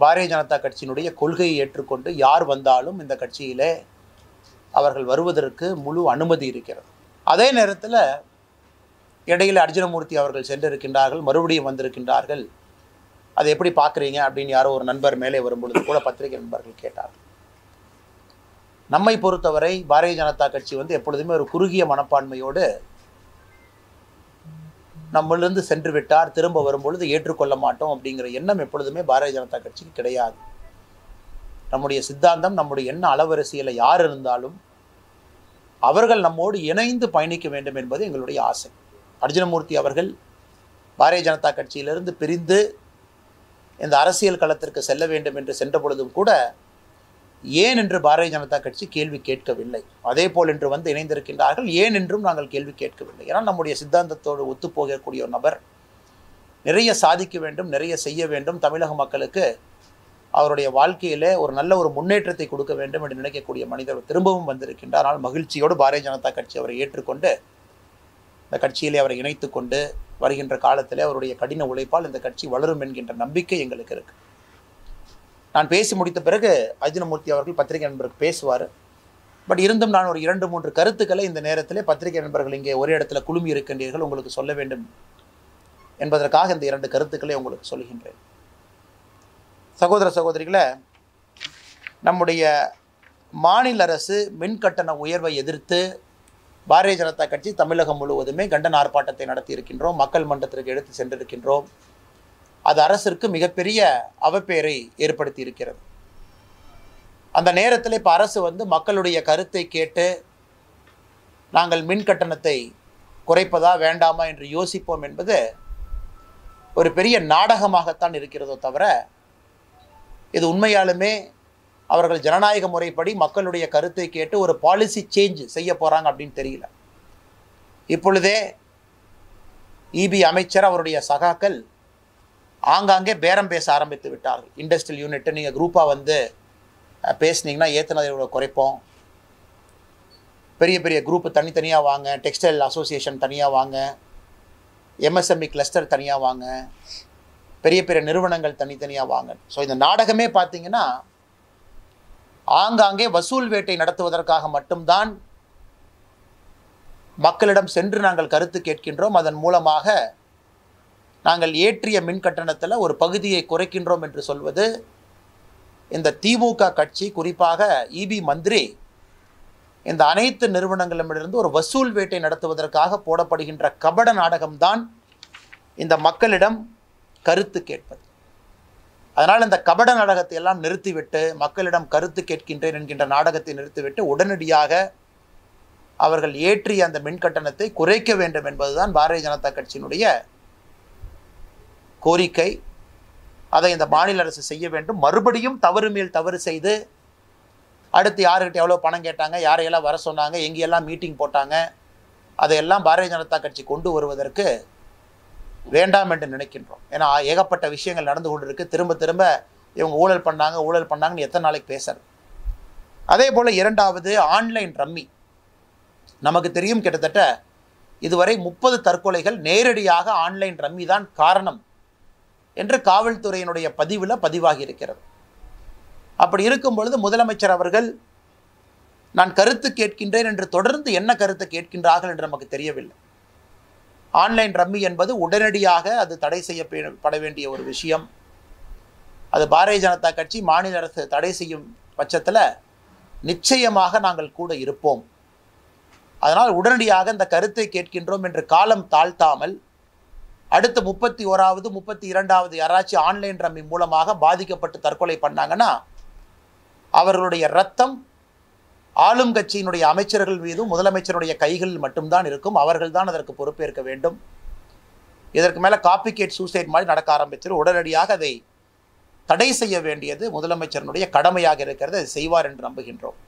பாரதிய ஜனதா கட்சியினுடைய கொள்கையை ஏற்றுக்கொண்டு யார் வந்தாலும் இந்த கட்சியிலே அவர்கள் வருவதற்கு முழு அனுமதி இருக்கிறது. அதே நேரத்தில் இடையில் அர்ஜுனமூர்த்தி அவர்கள் சென்றிருக்கின்றார்கள் மறுபடியும் வந்திருக்கின்றார்கள். அதை எப்படி பார்க்குறீங்க அப்படின்னு யாரோ ஒரு நண்பர் மேலே வரும்பொழுது கூட பத்திரிகை நண்பர்கள் கேட்டார்கள் நம்மை பொறுத்தவரை பாரதிய ஜனதா கட்சி வந்து எப்பொழுதுமே ஒரு குறுகிய மனப்பான்மையோடு நம்மளிருந்து சென்று விட்டார் திரும்ப வரும்பொழுது ஏற்றுக்கொள்ள மாட்டோம் அப்படிங்கிற எண்ணம் எப்பொழுதுமே பாரதிய ஜனதா கட்சிக்கு கிடையாது. நம்முடைய சித்தாந்தம் நம்முடைய எண்ண அளவரிசையில் யார் இருந்தாலும் அவர்கள் நம்மோடு இணைந்து பயணிக்க வேண்டும் என்பது எங்களுடைய ஆசை. அர்ஜுனமூர்த்தி அவர்கள் பாரதிய ஜனதா கட்சியிலிருந்து பிரிந்து இந்த அரசியல் களத்திற்கு செல்ல வேண்டும் என்று சென்ற பொழுதும் கூட ஏன் என்று பாரதிய ஜனதா கட்சி கேள்வி கேட்கவில்லை. அதே போல் என்று வந்து இணைந்திருக்கின்றார்கள் ஏன் என்றும் நாங்கள் கேள்வி கேட்கவில்லை. ஏன்னால் நம்முடைய சித்தாந்தத்தோடு ஒத்துப்போகக்கூடிய ஒரு நபர். நிறைய சாதிக்க வேண்டும் நிறைய செய்ய வேண்டும். தமிழக மக்களுக்கு அவருடைய வாழ்க்கையிலே ஒரு நல்ல ஒரு முன்னேற்றத்தை கொடுக்க வேண்டும் என்று நினைக்கக்கூடிய மனிதர் திரும்பவும் வந்திருக்கின்றார். ஆனால் மகிழ்ச்சியோடு பாரதிய ஜனதா கட்சி அவரை ஏற்றுக்கொண்டு இந்த கட்சியிலே அவரை இணைத்து கொண்டு வருகின்ற காலத்தில் அவருடைய கடின உழைப்பால் இந்த கட்சி வளரும் என்கின்ற நம்பிக்கை எங்களுக்கு இருக்குது நான் பேசி முடித்த பிறகு அர்ஜுனமூர்த்தி அவர்கள் பத்திரிகை நண்பருக்கு பேசுவார். பட் இருந்தும் நான் ஒரு இரண்டு மூன்று கருத்துக்களை இந்த நேரத்தில் பத்திரிகை நண்பர்கள் இங்கே ஒரே இடத்துல குழுமி இருக்கின்றீர்கள் உங்களுக்கு சொல்ல வேண்டும் என்பதற்காக இந்த இரண்டு கருத்துக்களை உங்களுக்கு சொல்கின்றேன். சகோதர சகோதரிகளை நம்முடைய மாநில அரசு மின் கட்டண உயர்வை எதிர்த்து பாரதிய ஜனதா கட்சி தமிழகம் முழுவதுமே கண்டன ஆர்ப்பாட்டத்தை நடத்தி இருக்கின்றோம் மக்கள் மன்றத்திற்கு எடுத்து சென்றிருக்கின்றோம். அது அரசிற்கு மிகப்பெரிய அவப்பேரை ஏற்படுத்தி இருக்கிறது அந்த நேரத்தில் இப்போ அரசு வந்து மக்களுடைய கருத்தை கேட்டு நாங்கள் மின் கட்டணத்தை குறைப்பதா வேண்டாமா என்று யோசிப்போம் என்பது ஒரு பெரிய நாடகமாகத்தான் இருக்கிறதோ தவிர இது உண்மையாலுமே அவர்கள் ஜனநாயக முறைப்படி மக்களுடைய கருத்தை கேட்டு ஒரு பாலிசி சேஞ்ச் செய்ய போகிறாங்க அப்படின்னு தெரியல. இப்பொழுதே இபி அமைச்சர் அவருடைய சகாக்கள் ஆங்காங்கே பேரம் பேச ஆரம்பித்து விட்டார்கள். இண்டஸ்ட்ரியல் யூனிட்டு நீங்கள் குரூப்பாக வந்து பேசுனீங்கன்னா ஏற்றுனதை இவ்வளோ குறைப்போம். பெரிய பெரிய குரூப்பு தனித்தனியாக வாங்க டெக்ஸ்டைல் அசோசியேஷன் தனியாக வாங்க எம்எஸ்எம்இ கிளஸ்டர் தனியாக வாங்க பெரிய பெரிய நிறுவனங்கள் தனித்தனியாக வாங்க. ஸோ இந்த நாடகமே பார்த்தீங்கன்னா ஆங்காங்கே வசூல் வேட்டை நடத்துவதற்காக மட்டும்தான் மக்களிடம் சென்று நாங்கள் கருத்து கேட்கின்றோம். அதன் மூலமாக நாங்கள் ஏற்றிய மின் கட்டணத்தில் ஒரு பகுதியை குறைக்கின்றோம் என்று சொல்வது இந்த திமுக கட்சி குறிப்பாக இபி மந்திரி இந்த அனைத்து நிறுவனங்களிடமிருந்து ஒரு வசூல் வேட்டை நடத்துவதற்காக போடப்படுகின்ற கபட நாடகம்தான் இந்த மக்களிடம் கருத்து கேட்பது. அதனால் இந்த கபட நாடகத்தை எல்லாம் நிறுத்திவிட்டு மக்களிடம் கருத்து கேட்கின்றேன் என்கின்ற நாடகத்தை நிறுத்திவிட்டு உடனடியாக அவர்கள் ஏற்றிய அந்த மின் கட்டணத்தை குறைக்க வேண்டும் என்பதுதான் பாரதிய ஜனதா கட்சியினுடைய கோரிக்கை அதை இந்த மாநில அரசு செய்ய வேண்டும். மறுபடியும் தவறு மேல் தவறு செய்து அடுத்து யாருக்கிட்ட எவ்வளோ பணம் கேட்டாங்க யாரையெல்லாம் வர சொன்னாங்க எங்கேயெல்லாம் மீட்டிங் போட்டாங்க அதையெல்லாம் பாரதிய ஜனதா கட்சி கொண்டு வருவதற்கு வேண்டாம் என்று நினைக்கின்றோம். ஏன்னா ஏகப்பட்ட விஷயங்கள் நடந்து கொண்டிருக்கு. திரும்ப திரும்ப இவங்க ஊழல் பண்ணாங்க ஊழல் பண்ணாங்கன்னு எத்தனை நாளைக்கு பேசுறது. அதே போல் இரண்டாவது ஆன்லைன் ரம்மி. நமக்கு தெரியும் கிட்டத்தட்ட இதுவரை முப்பது தற்கொலைகள் நேரடியாக ஆன்லைன் ரம்மி தான் காரணம். என்று காவல்துறையினுடைய பதிவில் பதிவாகி இருக்கிறது. அப்படி இருக்கும் பொழுது முதலமைச்சர் அவர்கள் நான் கருத்து கேட்கின்றேன் என்று தொடர்ந்து என்ன கருத்து கேட்கின்றார்கள் என்று நமக்கு தெரியவில்லை. ஆன்லைன் ரம்மி என்பது உடனடியாக அது தடை செய்யப்பட வேண்டிய ஒரு விஷயம். அது பாரதிய ஜனதா கட்சி மாநில அரசு தடை செய்யும் பட்சத்தில் நிச்சயமாக நாங்கள் கூட இருப்போம். அதனால் உடனடியாக இந்த கருத்தை கேட்கின்றோம் என்று காலம் தாழ்த்தாமல் அடுத்து முப்பத்தி ஓராவது முப்பத்தி இரண்டாவது யாராச்சும் ஆன்லைன் ரம்மி மூலமாக பாதிக்கப்பட்டு தற்கொலை பண்ணாங்கன்னா அவர்களுடைய ரத்தம் ஆளும் கட்சியினுடைய அமைச்சர்கள் மீதும் முதலமைச்சருடைய கைகளில் மட்டும்தான் இருக்கும். அவர்கள் தான் அதற்கு பொறுப்பேற்க வேண்டும். இதற்கு மேலே காப்பி கேட் சூசைட் மாதிரி நடக்க ஆரம்பித்து உடனடியாக அதை தடை செய்ய வேண்டியது முதலமைச்சரனுடைய கடமையாக இருக்கிறது. அதை செய்வார் என்று நம்புகின்றோம்.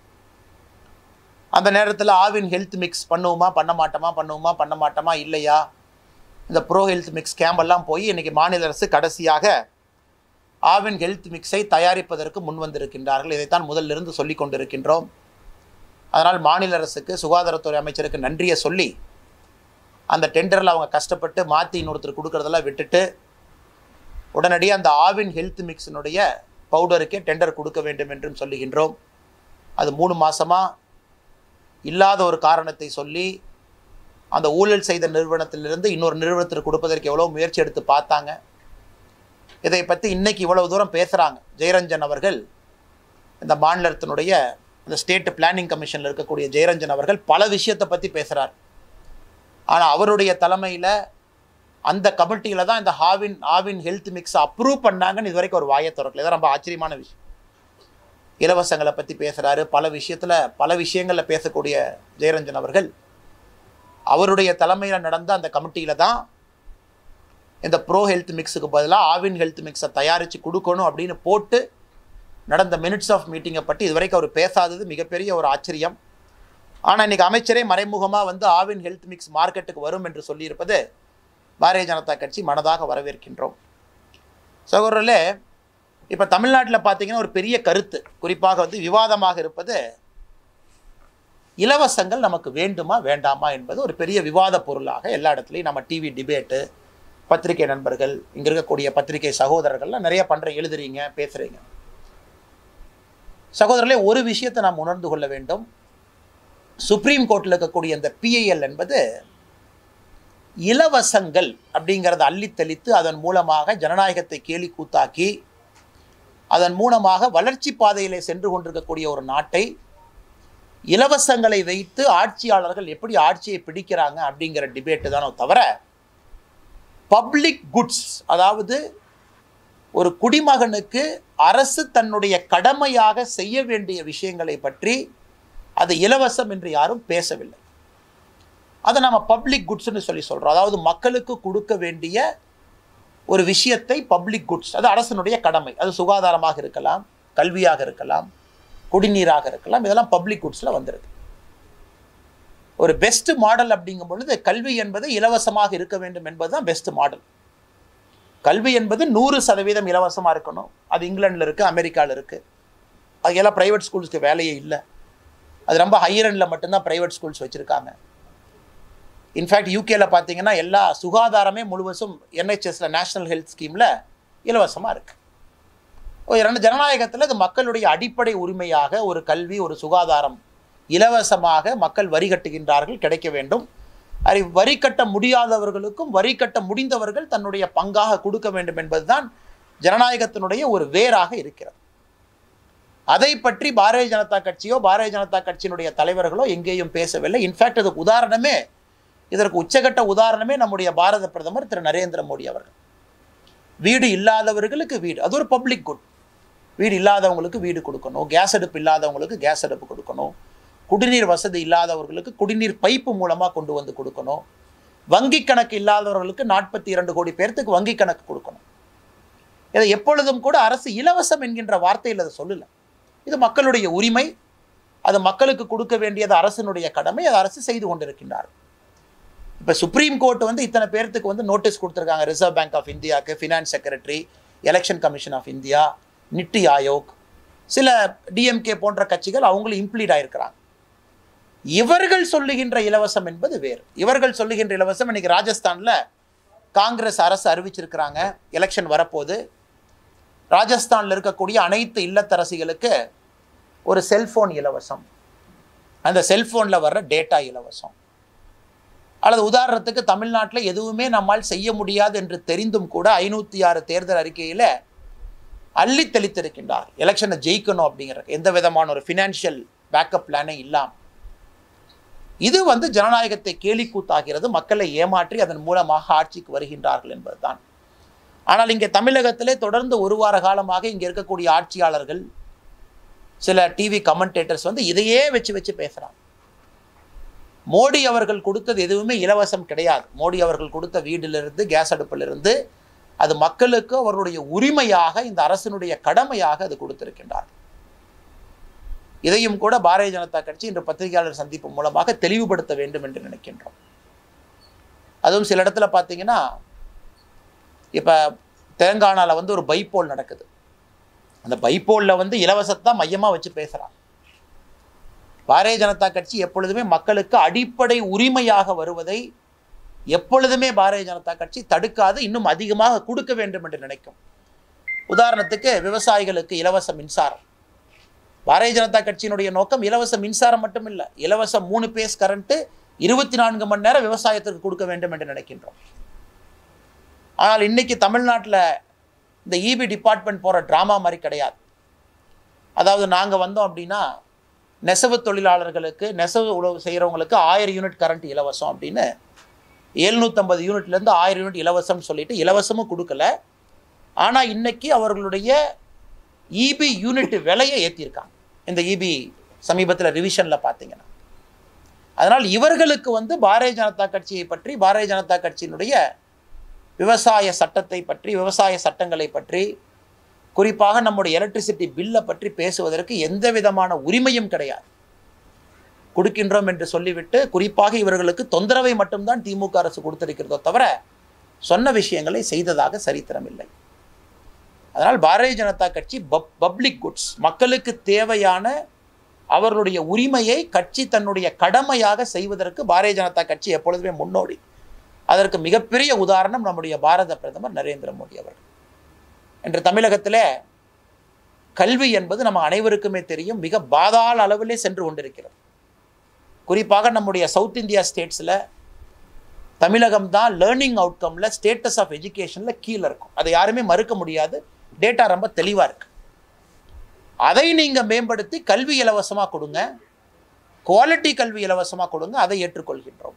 அந்த நேரத்தில் ஆவின் ஹெல்த் மிக்ஸ் பண்ணுவோமா பண்ண மாட்டோமா பண்ணுவோமா பண்ண மாட்டோமா இல்லையா? இந்த ப்ரோ ஹெல்த் மிக்ஸ் கேம்பெல்லாம் போய் இன்றைக்கி மாநில அரசு கடைசியாக ஆவின் ஹெல்த் மிக்ஸை தயாரிப்பதற்கு முன் வந்திருக்கின்றார்கள். இதைத்தான் முதலிருந்து சொல்லி கொண்டிருக்கின்றோம். அதனால் மாநில அரசுக்கு சுகாதாரத்துறை அமைச்சருக்கு நன்றியை சொல்லி அந்த டெண்டரில் அவங்க கஷ்டப்பட்டு மாற்றி இன்னொருத்தர் கொடுக்குறதெல்லாம் விட்டுட்டு உடனடியாக அந்த ஆவின் ஹெல்த் மிக்ஸினுடைய பவுடருக்கே டெண்டர் கொடுக்க வேண்டும் என்றும் சொல்லுகின்றோம். அது மூணு மாதமாக இல்லாத ஒரு காரணத்தை சொல்லி அந்த ஊழல் செய்த நிறுவனத்திலிருந்து இன்னொரு நிறுவனத்திற்கு கொடுப்பதற்கு எவ்வளோ முயற்சி எடுத்து பார்த்தாங்க. இதை பற்றி இன்னைக்கு இவ்வளவு தூரம் பேசுகிறாங்க ஜெயரஞ்சன் அவர்கள் இந்த மாநிலத்தினுடைய இந்த ஸ்டேட் பிளானிங் கமிஷனில் இருக்கக்கூடிய ஜெயரஞ்சன் அவர்கள் பல விஷயத்தை பற்றி பேசுகிறார் ஆனால் அவருடைய தலைமையில் அந்த கமிட்டியில் தான் இந்த ஹாவின் ஆவின் ஹெல்த் மிக்ஸை அப்ரூவ் பண்ணாங்கன்னு இது வரைக்கும் ஒரு வாயை திறக்கல. இதான் ரொம்ப ஆச்சரியமான விஷயம். இலவசங்களை பற்றி பேசுகிறாரு பல விஷயத்தில் பல விஷயங்களில் பேசக்கூடிய ஜெயரஞ்சன் அவர்கள் அவருடைய தலைமையில் நடந்த அந்த கமிட்டியில் தான் இந்த ப்ரோ ஹெல்த் மிக்ஸுக்கு பதிலாக ஆவின் ஹெல்த் மிக்ஸை தயாரித்து கொடுக்கணும் அப்படின்னு போட்டு நடந்த மினிட்ஸ் ஆஃப் மீட்டிங்கை பற்றி இதுவரைக்கும் அவர் பேசாதது மிகப்பெரிய ஒரு ஆச்சரியம். ஆனால் இன்றைக்கி அமைச்சரே மறைமுகமாக வந்து ஆவின் ஹெல்த் மிக்ஸ் மார்க்கெட்டுக்கு வரும் என்று சொல்லியிருப்பது பாரதிய ஜனதா கட்சி மனதாக வரவேற்கின்றோம். சகோதரர்களே இப்போ தமிழ்நாட்டில் பார்த்தீங்கன்னா ஒரு பெரிய கருத்து. குறிப்பாக வந்து விவாதமாக இருப்பது இலவசங்கள் நமக்கு வேண்டுமா வேண்டாமா என்பது ஒரு பெரிய விவாத பொருளாக எல்லா இடத்துலையும் நம்ம டிவி டிபேட்டு பத்திரிகை நண்பர்கள் இங்கே இருக்கக்கூடிய பத்திரிகை சகோதரர்கள்லாம் நிறைய பண்ணுற எழுதுறீங்க பேசுகிறீங்க சகோதரர்களே ஒரு விஷயத்தை நாம் உணர்ந்து கொள்ள வேண்டும். சுப்ரீம் கோர்ட்டில் இருக்கக்கூடிய இந்த பிஐஎல் என்பது இலவசங்கள் அப்படிங்கிறத அள்ளித்தளித்து அதன் மூலமாக ஜனநாயகத்தை கேலி கூத்தாக்கி அதன் மூலமாக வளர்ச்சி பாதையிலே சென்று கொண்டிருக்கக்கூடிய ஒரு நாட்டை இலவசங்களை வைத்து ஆட்சியாளர்கள் எப்படி ஆட்சியை பிடிக்கிறாங்க அப்படிங்கிற டிபேட்டு தானோ தவிர பப்ளிக் குட்ஸ் அதாவது ஒரு குடிமகனுக்கு அரசு தன்னுடைய கடமையாக செய்ய வேண்டிய விஷயங்களை பற்றி அது இலவசம் என்று யாரும் பேசவில்லை. அதை நம்ம பப்ளிக் குட்ஸ்னு சொல்லி சொல்கிறோம் அதாவது மக்களுக்கு கொடுக்க வேண்டிய ஒரு விஷயத்தை பப்ளிக் குட்ஸ் அது அரசனுடைய கடமை அது சுகாதாரமாக இருக்கலாம் கல்வியாக இருக்கலாம் குடிநீராக இருக்கலாம். இதெல்லாம் பப்ளிக் குட்ஸில் வந்துடுது ஒரு பெஸ்ட் மாடல் அப்படிங்கும் பொழுது கல்வி என்பது இலவசமாக இருக்க வேண்டும் என்பது தான் பெஸ்ட் மாடல் கல்வி என்பது நூறு சதவீதம் இலவசமாக இருக்கணும். அது இங்கிலாண்டில் இருக்குது அமெரிக்காவில் இருக்குது அது எல்லாம் ப்ரைவேட் ஸ்கூல்ஸ்க்கு வேலையே இல்லை. அது ரொம்ப ஹையர் எண்டில் மட்டும்தான் ப்ரைவேட் ஸ்கூல்ஸ் வச்சுருக்காங்க. இன்ஃபேக்ட் யூகேல பார்த்தீங்கன்னா எல்லா சுகாதாரமே முழுவதும் என்ஹெச்எஸில் நேஷனல் ஹெல்த் ஸ்கீமில் இலவசமாக இருக்குது இரண்டு ஜனநாயகத்தில் இது மக்களுடைய அடிப்படை உரிமையாக ஒரு கல்வி ஒரு சுகாதாரம் இலவசமாக மக்கள் வரி கட்டுகின்றார்கள் கிடைக்க வேண்டும். அதை வரி கட்ட முடியாதவர்களுக்கும் வரி கட்ட முடிந்தவர்கள் தன்னுடைய பங்காக கொடுக்க வேண்டும் என்பதுதான் ஜனநாயகத்தினுடைய ஒரு வேராக இருக்கிறது. அதை பற்றி பாரதிய ஜனதா கட்சியோ பாரதிய ஜனதா கட்சியினுடைய தலைவர்களோ எங்கேயும் பேசவில்லை. இன்ஃபேக்ட் அதுக்கு உதாரணமே இதற்கு உச்சகட்ட உதாரணமே நம்முடைய பாரத பிரதமர் திரு நரேந்திர மோடி அவர்கள். வீடு இல்லாதவர்களுக்கு வீடு அது ஒரு பப்ளிக் குட் வீடு இல்லாதவங்களுக்கு வீடு கொடுக்கணும். கேஸ் அடுப்பு இல்லாதவங்களுக்கு கேஸ் அடுப்பு கொடுக்கணும். குடிநீர் வசதி இல்லாதவர்களுக்கு குடிநீர் பைப்பு மூலமாக கொண்டு வந்து கொடுக்கணும். வங்கி கணக்கு இல்லாதவர்களுக்கு நாற்பத்தி இரண்டு கோடி பேர்த்துக்கு வங்கி கணக்கு கொடுக்கணும். இதை எப்பொழுதும் கூட அரசு இலவசம் என்கின்ற வார்த்தையில் அதை சொல்லலை. இது மக்களுடைய உரிமை. அது மக்களுக்கு கொடுக்க வேண்டியது அரசினுடைய கடமை. அது அரசு செய்து கொண்டிருக்கின்றார் இப்போ சுப்ரீம் கோர்ட் வந்து இத்தனை பேர்த்துக்கு வந்து நோட்டீஸ் கொடுத்துருக்காங்க. ரிசர்வ் பேங்க் ஆஃப் இந்தியாவுக்கு finance secretary election commission of India NITI Aayog சில டிஎம்கே போன்ற கட்சிகள் அவங்களும் இம்ப்ளீட் ஆயிருக்கிறாங்க. இவர்கள் சொல்லுகின்ற இலவசம் என்பது வேறு. இவர்கள் சொல்லுகின்ற இலவசம் இன்னைக்கு ராஜஸ்தானில் காங்கிரஸ் அரசு அறிவிச்சிருக்கிறாங்க. எலெக்ஷன் வரப்போது ராஜஸ்தானில் இருக்கக்கூடிய அனைத்து இல்லத்தரசிகளுக்கு ஒரு செல்ஃபோன் இலவசம். அந்த செல்ஃபோனில் வர்ற டேட்டா இலவசம். அல்லது உதாரணத்துக்கு தமிழ்நாட்டில் எதுவுமே நம்மால் செய்ய முடியாது என்று தெரிந்தும் கூட ஐநூற்றி ஆறு தேர்தல் அறிக்கையில் அள்ளி தெளித்திருக்கின்றார் எலெக்ஷனை ஜெயிக்கணும் அப்படிங்கிற எந்த விதமான ஒரு ஃபினான்ஷியல் பேக்கப் பிளானே இல்லாமல் இது வந்து ஜனநாயகத்தை கேலி கூத்தாகிறது மக்களை ஏமாற்றி அதன் மூலமாக ஆட்சிக்கு வருகின்றார்கள் என்பதுதான். ஆனால் இங்கே தமிழகத்திலே தொடர்ந்து ஒரு வார காலமாக இங்கே இருக்கக்கூடிய ஆட்சியாளர்கள் சில டிவி கமெண்டேட்டர்ஸ் வந்து இதையே வச்சு வச்சு பேசுகிறாங்க மோடி அவர்கள் கொடுத்தது எதுவுமே இலவசம் கிடையாது. மோடி அவர்கள் கொடுத்த வீட்டிலிருந்து கேஸ் அடுப்பிலிருந்து அது மக்களுக்கு அவருடைய உரிமையாக இந்த அரசினுடைய கடமையாக அது கொடுத்திருக்கின்றார். இதையும் கூட பாரதிய ஜனதா கட்சி இன்று பத்திரிகையாளர் சந்திப்பு மூலமாக தெளிவுபடுத்த வேண்டும் என்று நினைக்கின்றோம். அதுவும் சில இடத்துல பார்த்தீங்கன்னா இப்போ தெலங்கானாவில் வந்து ஒரு பைப்போல் நடக்குது. அந்த பைப்போலில் வந்து இலவசத்தை மையமாக வச்சு பேசுகிறாங்க பாரதிய ஜனதா கட்சி எப்பொழுதுமே மக்களுக்கு அடிப்படை உரிமையாக வருவதை எப்பொழுதுமே பாரதிய ஜனதா கட்சி தடுக்காது இன்னும் அதிகமாக கொடுக்க வேண்டும் என்று நினைக்கும். உதாரணத்துக்கு விவசாயிகளுக்கு இலவச மின்சாரம். பாரதிய ஜனதா கட்சியினுடைய நோக்கம் இலவச மின்சாரம் மட்டும் இல்லை இலவச மூணு பேஸ் கரண்ட்டு இருபத்தி நான்கு மணி நேரம் விவசாயத்திற்கு கொடுக்க வேண்டும் என்று நினைக்கின்றோம். ஆனால் இன்னைக்கு தமிழ்நாட்டில் இந்த இபி டிபார்ட்மெண்ட் போகிற ட்ராமா மாதிரி கிடையாது. அதாவது நாங்கள் வந்தோம் அப்படின்னா நெசவு தொழிலாளர்களுக்கு நெசவு உழவு செய்கிறவங்களுக்கு ஆயிரம் யூனிட் கரண்ட் இலவசம் அப்படின்னு எழுநூற்றம்பது யூனிட்லேருந்து ஆயிரம் யூனிட் இலவசம்னு சொல்லிட்டு இலவசமும் கொடுக்கல. ஆனால் இன்றைக்கி அவர்களுடைய இபி யூனிட் விலையை ஏற்றிருக்காங்க இந்த இபி சமீபத்தில் ரிவிஷனில் பார்த்தீங்கன்னா. அதனால் இவர்களுக்கு வந்து பாரதிய ஜனதா கட்சியை பற்றி பாரதிய ஜனதா கட்சியினுடைய விவசாய சட்டத்தை பற்றி விவசாய சட்டங்களை பற்றி குறிப்பாக நம்முடைய எலக்ட்ரிசிட்டி பில்லை பற்றி பேசுவதற்கு எந்த விதமான உரிமையும் கிடையாது. கொடுக்கின்றோம் என்று சொல்லிவிட்டு குறிப்பாக இவர்களுக்கு தொந்தரவை மட்டும்தான் திமுக அரசு கொடுத்திருக்கிறதோ தவிர சொன்ன விஷயங்களை செய்ததாக சரித்திரம் இல்லை. அதனால் பாரதிய ஜனதா கட்சி பப் பப்ளிக் குட்ஸ் மக்களுக்கு தேவையான அவர்களுடைய உரிமையை கட்சி தன்னுடைய கடமையாக செய்வதற்கு பாரதிய ஜனதா கட்சி எப்பொழுதுமே முன்னோடி. அதற்கு மிகப்பெரிய உதாரணம் நம்முடைய பாரத பிரதமர் நரேந்திர மோடி அவர்கள். இன்று தமிழகத்தில் கல்வி என்பது நம்ம அனைவருக்குமே தெரியும் மிக பாதாள அளவிலே சென்று கொண்டிருக்கிறது. குறிப்பாக நம்முடைய சவுத் இந்தியா ஸ்டேட்ஸில் தமிழகம் தான் லேர்னிங் அவுட்கமில் ஸ்டேட்டஸ் ஆஃப் எஜுகேஷனில் கீழே இருக்கும். அதை யாருமே மறுக்க முடியாது. டேட்டா ரொம்ப தெளிவாக இருக்கு. அதை நீங்கள் மேம்படுத்தி கல்வி இலவசமாக கொடுங்க. குவாலிட்டி கல்வி இலவசமாக கொடுங்க. அதை ஏற்றுக்கொள்கின்றோம்.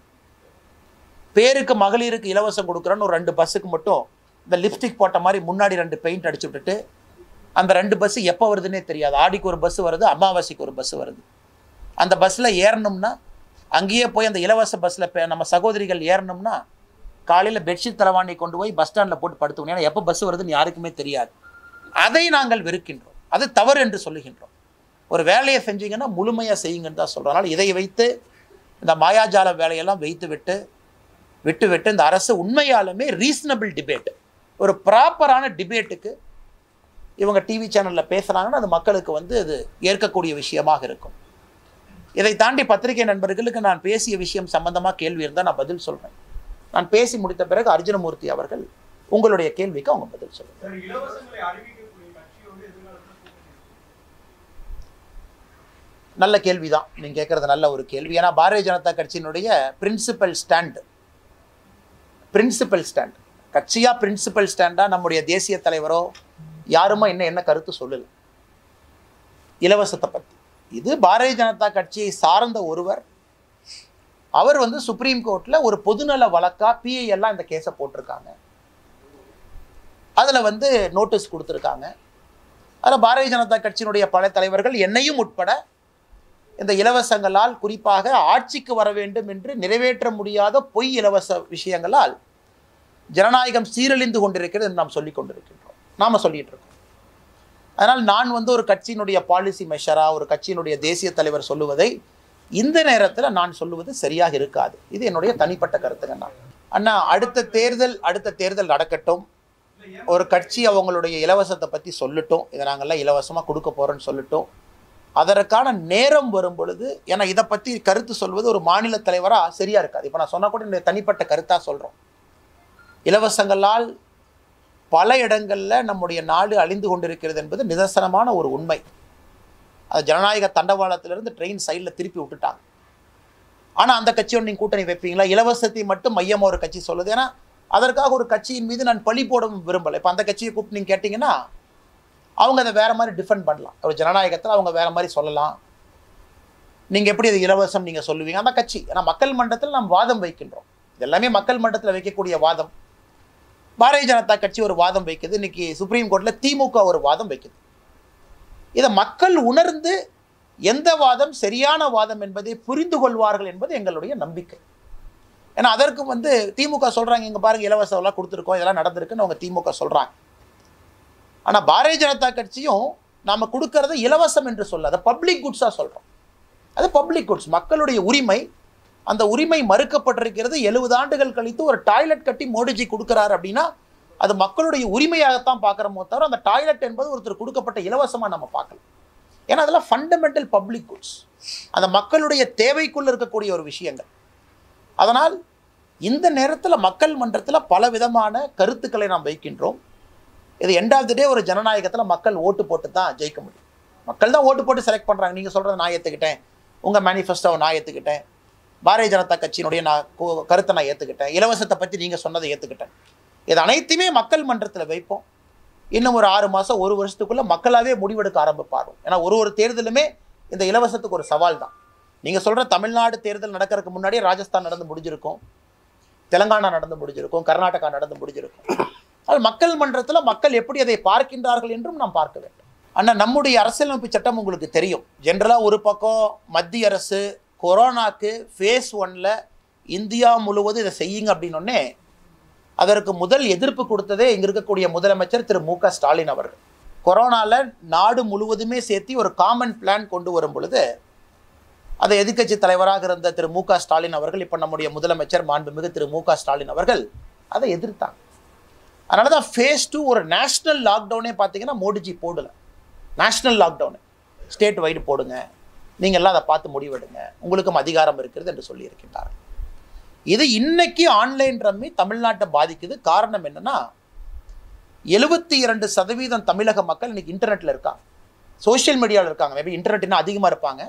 பேருக்கு மகளிருக்கு இலவசம் கொடுக்குறோன்னு ஒரு ரெண்டு பஸ்ஸுக்கு மட்டும் இந்த லிப்ஸ்டிக் போட்ட மாதிரி முன்னாடி ரெண்டு பெயிண்ட் அடிச்சு விட்டுட்டு அந்த ரெண்டு பஸ்ஸு எப்போ வருதுன்னே தெரியாது. ஆடிக்கு ஒரு பஸ் வருது அமாவாசைக்கு ஒரு பஸ் வருது. அந்த பஸ்ஸில் ஏறணும்னா அங்கேயே போய் அந்த இலவச பஸ்ஸில் நம்ம சகோதரிகள் ஏறணும்னா காலையில் பெட்ஷீட் தலைவாணி கொண்டு போய் பஸ் ஸ்டாண்டில் போட்டு படுத்துக்கணும். ஏன்னா எப்போ பஸ் வருதுன்னு யாருக்குமே தெரியாது. அதை நாங்கள் வெறுக்கின்றோம். அது தவறு என்று சொல்லுகின்றோம். ஒரு வேலையை செஞ்சீங்கன்னா முழுமையாக செய்யுங்கன்னு தான் சொல்கிறோம் அதனால் இதை வைத்து இந்த மாயாஜால வேலையெல்லாம் வைத்து விட்டு விட்டு விட்டு இந்த அரசு உண்மையாலுமே ரீசனபிள் டிபேட் ஒரு ப்ராப்பரான டிபேட்டுக்கு இவங்க டிவி சேனலில் பேசுகிறாங்கன்னா அது மக்களுக்கு வந்து அது ஏற்கக்கூடிய விஷயமாக இருக்கும். இதை தாண்டி பத்திரிகை நண்பர்களுக்கு நான் பேசிய விஷயம் சம்பந்தமாக கேள்வி இருந்தால் நான் பதில் சொல்கிறேன் நான் பேசி முடித்த பிறகு அர்ஜுனமூர்த்தி அவர்கள் உங்களுடைய கேள்விக்கு அவங்க பதில் சொல்லுங்கள் நல்ல கேள்வி தான் நீங்கள் கேட்குறது நல்ல ஒரு கேள்வி. ஏன்னா பாரதிய ஜனதா கட்சியினுடைய பிரின்சிபல் ஸ்டாண்ட் பிரின்சிபல் ஸ்டாண்ட் கட்சியாக பிரின்சிபல் ஸ்டாண்டாக நம்முடைய தேசிய தலைவரோ யாருமே என்ன என்ன கருத்து சொல்லலை. இலவசத்தை பற்றி இது பாரதிய ஜனதா கட்சியை சார்ந்த ஒருவர். அவர் வந்து சுப்ரீம் கோர்ட்டில் ஒரு பொதுநல வழக்கா பிஐ எல்லாம் இந்த கேஸை போட்டிருக்காங்க. அதில் வந்து நோட்டீஸ் கொடுத்துருக்காங்க. அதில் பாரதிய ஜனதா கட்சியினுடைய பல தலைவர்கள் என்னையும் உட்பட இந்த இலவசங்களால் குறிப்பாக ஆட்சிக்கு வர வேண்டும் என்று நிறைவேற்ற முடியாத பொய் இலவச விஷயங்களால் ஜனநாயகம் சீரழிந்து கொண்டிருக்கிறது என்று நாம் சொல்லிக் கொண்டிருக்கின்றோம். நாம் சொல்லிட்டு இருக்கோம். அதனால் நான் வந்து ஒரு கட்சியினுடைய பாலிசி மெஷராக ஒரு கட்சியினுடைய தேசிய தலைவர் சொல்லுவதை இந்த நேரத்தில் நான் சொல்லுவது சரியாக இருக்காது. இது என்னுடைய தனிப்பட்ட கருத்துங்கண்ணா அண்ணா அடுத்த தேர்தல் அடுத்த தேர்தல் நடக்கட்டும். ஒரு கட்சி அவங்களுடைய இலவசத்தை பற்றி சொல்லட்டும். இதை நாங்கள்லாம் இலவசமாக கொடுக்க போகிறோன்னு சொல்லட்டும். அதற்கான நேரம் வரும் பொழுது ஏன்னா இதை பற்றி கருத்து சொல்வது ஒரு மாநில தலைவராக சரியாக இருக்காது. இப்போ நான் சொன்னால் கூட என்னுடைய தனிப்பட்ட கருத்தாக சொல்கிறோம் இலவசங்களால் பல இடங்களில் நம்முடைய நாடு அழிந்து கொண்டிருக்கிறது என்பது நிதர்சனமான ஒரு உண்மை. அது ஜனநாயக தண்டவாளத்திலிருந்து ட்ரெயின் சைடில் திருப்பி விட்டுட்டாங்க. ஆனால் அந்த கட்சியோட நீங்கள் கூட்டணி வைப்பீங்களா? இலவசத்தை மட்டும் மையமாக ஒரு கட்சி சொல்லுது. ஏன்னா அதற்காக ஒரு கட்சியின் மீது நான் பழி போட விரும்பலை. இப்போ அந்த கட்சியை கூப்பிட்டு நீங்கள் கேட்டிங்கன்னா அவங்க அதை வேறு மாதிரி டிஃபெண்ட் பண்ணலாம். ஒரு ஜனநாயகத்தில் அவங்க வேறு மாதிரி சொல்லலாம். நீங்கள் எப்படி அது இலவசம் நீங்கள் சொல்லுவீங்க? அந்த கட்சி. ஏன்னா மக்கள் மன்றத்தில் நாம் வாதம் வைக்கின்றோம். இது எல்லாமே மக்கள் மன்றத்தில் வைக்கக்கூடிய வாதம். பாரதிய ஜனதா கட்சி ஒரு வாதம் வைக்குது இன்னைக்கு சுப்ரீம் கோர்ட்டில் திமுக ஒரு வாதம் வைக்குது. இதை மக்கள் உணர்ந்து எந்த வாதம் சரியான வாதம் என்பதை புரிந்து கொள்வார்கள் என்பது எங்களுடைய நம்பிக்கை. ஏன்னா அதற்கும் வந்து திமுக சொல்கிறாங்க இங்கே பாருங்க இலவசம்லாம் கொடுத்துருக்கோம் இதெல்லாம் நடந்திருக்குன்னு அவங்க திமுக சொல்கிறாங்க ஆனால் பாரதிய ஜனதா கட்சியும் நாம் கொடுக்கறத இலவசம் என்று சொல்ல அதை பப்ளிக் குட்ஸாக சொல்கிறோம் அது பப்ளிக் குட்ஸ் மக்களுடைய உரிமை அந்த உரிமை மறுக்கப்பட்டிருக்கிறது. எழுபது ஆண்டுகள் கழித்து ஒரு டாய்லெட் கட்டி மோடிஜி கொடுக்குறாரு அப்படின்னா அது மக்களுடைய உரிமையாகத்தான் பார்க்குறோமோ தவிர அந்த டாய்லெட் என்பது ஒருத்தர் கொடுக்கப்பட்ட இலவசமாக நம்ம பார்க்கலாம். ஏன்னா அதெல்லாம் ஃபண்டமெண்டல் பப்ளிக் குட்ஸ் அந்த மக்களுடைய தேவைக்குள்ளே இருக்கக்கூடிய ஒரு விஷயங்கள். அதனால் இந்த நேரத்தில் மக்கள் மன்றத்தில் பல விதமான கருத்துக்களை நாம் வைக்கின்றோம். இது எண்ட் ஆஃப் தி டே ஒரு ஜனநாயகத்தில் மக்கள் ஓட்டு போட்டு தான் ஜெயிக்க முடியும். மக்கள் தான் ஓட்டு போட்டு செலக்ட் பண்ணுறாங்க நீங்கள் சொல்கிறத நான் ஏற்றுக்கிட்டேன் உங்கள் மேனிஃபெஸ்டோவை நான் ஏற்றுக்கிட்டேன் பாரதிய ஜனதா கட்சியினுடைய நான் கருத்தை நான் ஏற்றுக்கிட்டேன் இலவசத்தை பற்றி நீங்கள் சொன்னதை ஏற்றுக்கிட்டேன் இது அனைத்தையுமே மக்கள் மன்றத்தில் வைப்போம். இன்னும் ஒரு ஆறு மாதம் ஒரு வருஷத்துக்குள்ளே மக்களாகவே முடிவெடுக்க ஆரம்பிப்பாரும் ஏன்னா ஒரு ஒரு தேர்தலுமே இந்த இலவசத்துக்கு ஒரு சவால் தான். நீங்கள் சொல்கிற தமிழ்நாடு தேர்தல் நடக்கிறதுக்கு முன்னாடியே ராஜஸ்தான் நடந்து முடிஞ்சிருக்கும். தெலங்கானா நடந்து முடிஞ்சிருக்கும். கர்நாடகா நடந்து முடிஞ்சிருக்கும். ஆனால் மக்கள் மன்றத்தில் மக்கள் எப்படி அதை பார்க்கின்றார்கள் என்றும் நாம் பார்க்க வேண்டும். ஆனால் நம்முடைய அரசியலமைப்பு சட்டம் உங்களுக்கு தெரியும். ஜென்ரலாக ஒரு பக்கம் மத்திய அரசு கொரோனாக்கு ஃபேஸ் ஒன்ல இந்தியா முழுவதும் இதை செய்யுங்க அப்படின்னொடனே அதற்கு முதல் எதிர்ப்பு கொடுத்ததே இங்க இருக்கக்கூடிய முதலமைச்சர் திரு மு க ஸ்டாலின் அவர்கள். கொரோனால நாடு முழுவதுமே சேர்த்து ஒரு காமன் பிளான் கொண்டு வரும் பொழுது அதை எதிர்க்கட்சி தலைவராக இருந்த திரு மு க ஸ்டாலின் அவர்கள் இப்போ நம்முடைய முதலமைச்சர் மாண்புமிகு திரு மு க ஸ்டாலின் அவர்கள் அதை எதிர்த்தாங்க. அதனால தான் ஃபேஸ் டூ ஒரு நேஷ்னல் லாக்டவுனே பார்த்தீங்கன்னா மோடிஜி போடல. நேஷ்னல் லாக்டவுனு ஸ்டேட் வைடு போடுங்க. நீங்கள் எல்லாம் அதை பார்த்து முடிவெடுங்க. உங்களுக்கும் அதிகாரம் இருக்கிறது என்று சொல்லியிருக்கின்றார் இது இன்னைக்கு ஆன்லைன் ரம்மி தமிழ்நாட்டை பாதிக்குது. காரணம் என்னன்னா எழுபத்தி இரண்டு சதவீதம் தமிழக மக்கள் இன்னைக்கு இன்டர்நெட்டில் இருக்காங்க. சோஷியல் மீடியாவில் இருக்காங்க. மேபி இன்டர்நெட்னா அதிகமாக இருப்பாங்க.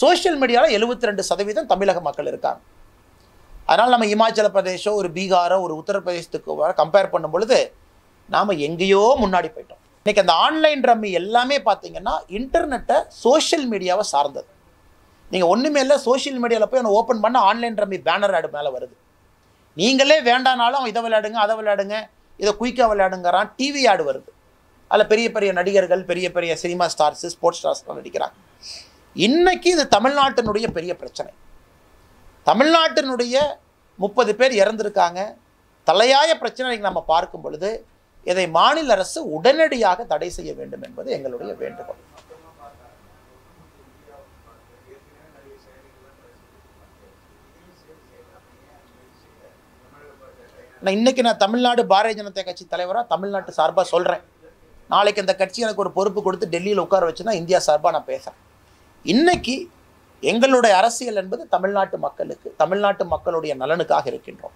சோஷியல் மீடியாவில் எழுபத்தி ரெண்டு சதவீதம் தமிழக மக்கள் இருக்காங்க. அதனால் நம்ம இமாச்சல பிரதேஷோ ஒரு பீகாரோ ஒரு உத்தரப்பிரதேசத்துக்கு கம்பேர் பண்ணும் பொழுது நாம் எங்கேயோ முன்னாடி போயிட்டோம். இன்னைக்கு அந்த ஆன்லைன் ரம்மி எல்லாமே பார்த்தீங்கன்னா இன்டர்நெட்டை சோஷியல் மீடியாவை சார்ந்தது. நீங்கள் ஒன்றுமே இல்லை சோஷியல் மீடியாவில் போய் அவனை ஓப்பன் பண்ண ஆன்லைன் ரம்மி பேனர் ஆடு மேலே வருது. நீங்களே வேண்டானாலும் அவன் இதை விளையாடுங்க அதை விளையாடுங்க இதை குயிக்காக விளையாடுங்கிறான் டிவி ஆடு வருது. அதில் பெரிய பெரிய நடிகர்கள் பெரிய பெரிய சினிமா ஸ்டார்ஸு ஸ்போர்ட்ஸ் ஸ்டார்ஸ்லாம் நடிக்கிறாங்க. இன்றைக்கி இது தமிழ்நாட்டினுடைய பெரிய பிரச்சனை. தமிழ்நாட்டினுடைய முப்பது பேர் இறந்துருக்காங்க. தலையாய பிரச்சனை நம்ம பார்க்கும் பொழுது இதை மாநில அரசு உடனடியாக தடை செய்ய வேண்டும் என்பது எங்களுடைய வேண்டுகோள். நான் இன்னைக்கு நான் தமிழ்நாடு பாரதிய ஜனதா கட்சி தலைவராக தமிழ்நாட்டு சார்பாக சொல்கிறேன் நாளைக்கு இந்த கட்சி எனக்கு ஒரு பொறுப்பு கொடுத்து டெல்லியில் உட்கார வச்சுன்னா இந்தியா சார்பாக நான் பேசுகிறேன் இன்றைக்கி எங்களுடைய அரசியல் என்பது தமிழ்நாட்டு மக்களுக்கு தமிழ்நாட்டு மக்களுடைய நலனுக்காக இருக்கின்றோம்.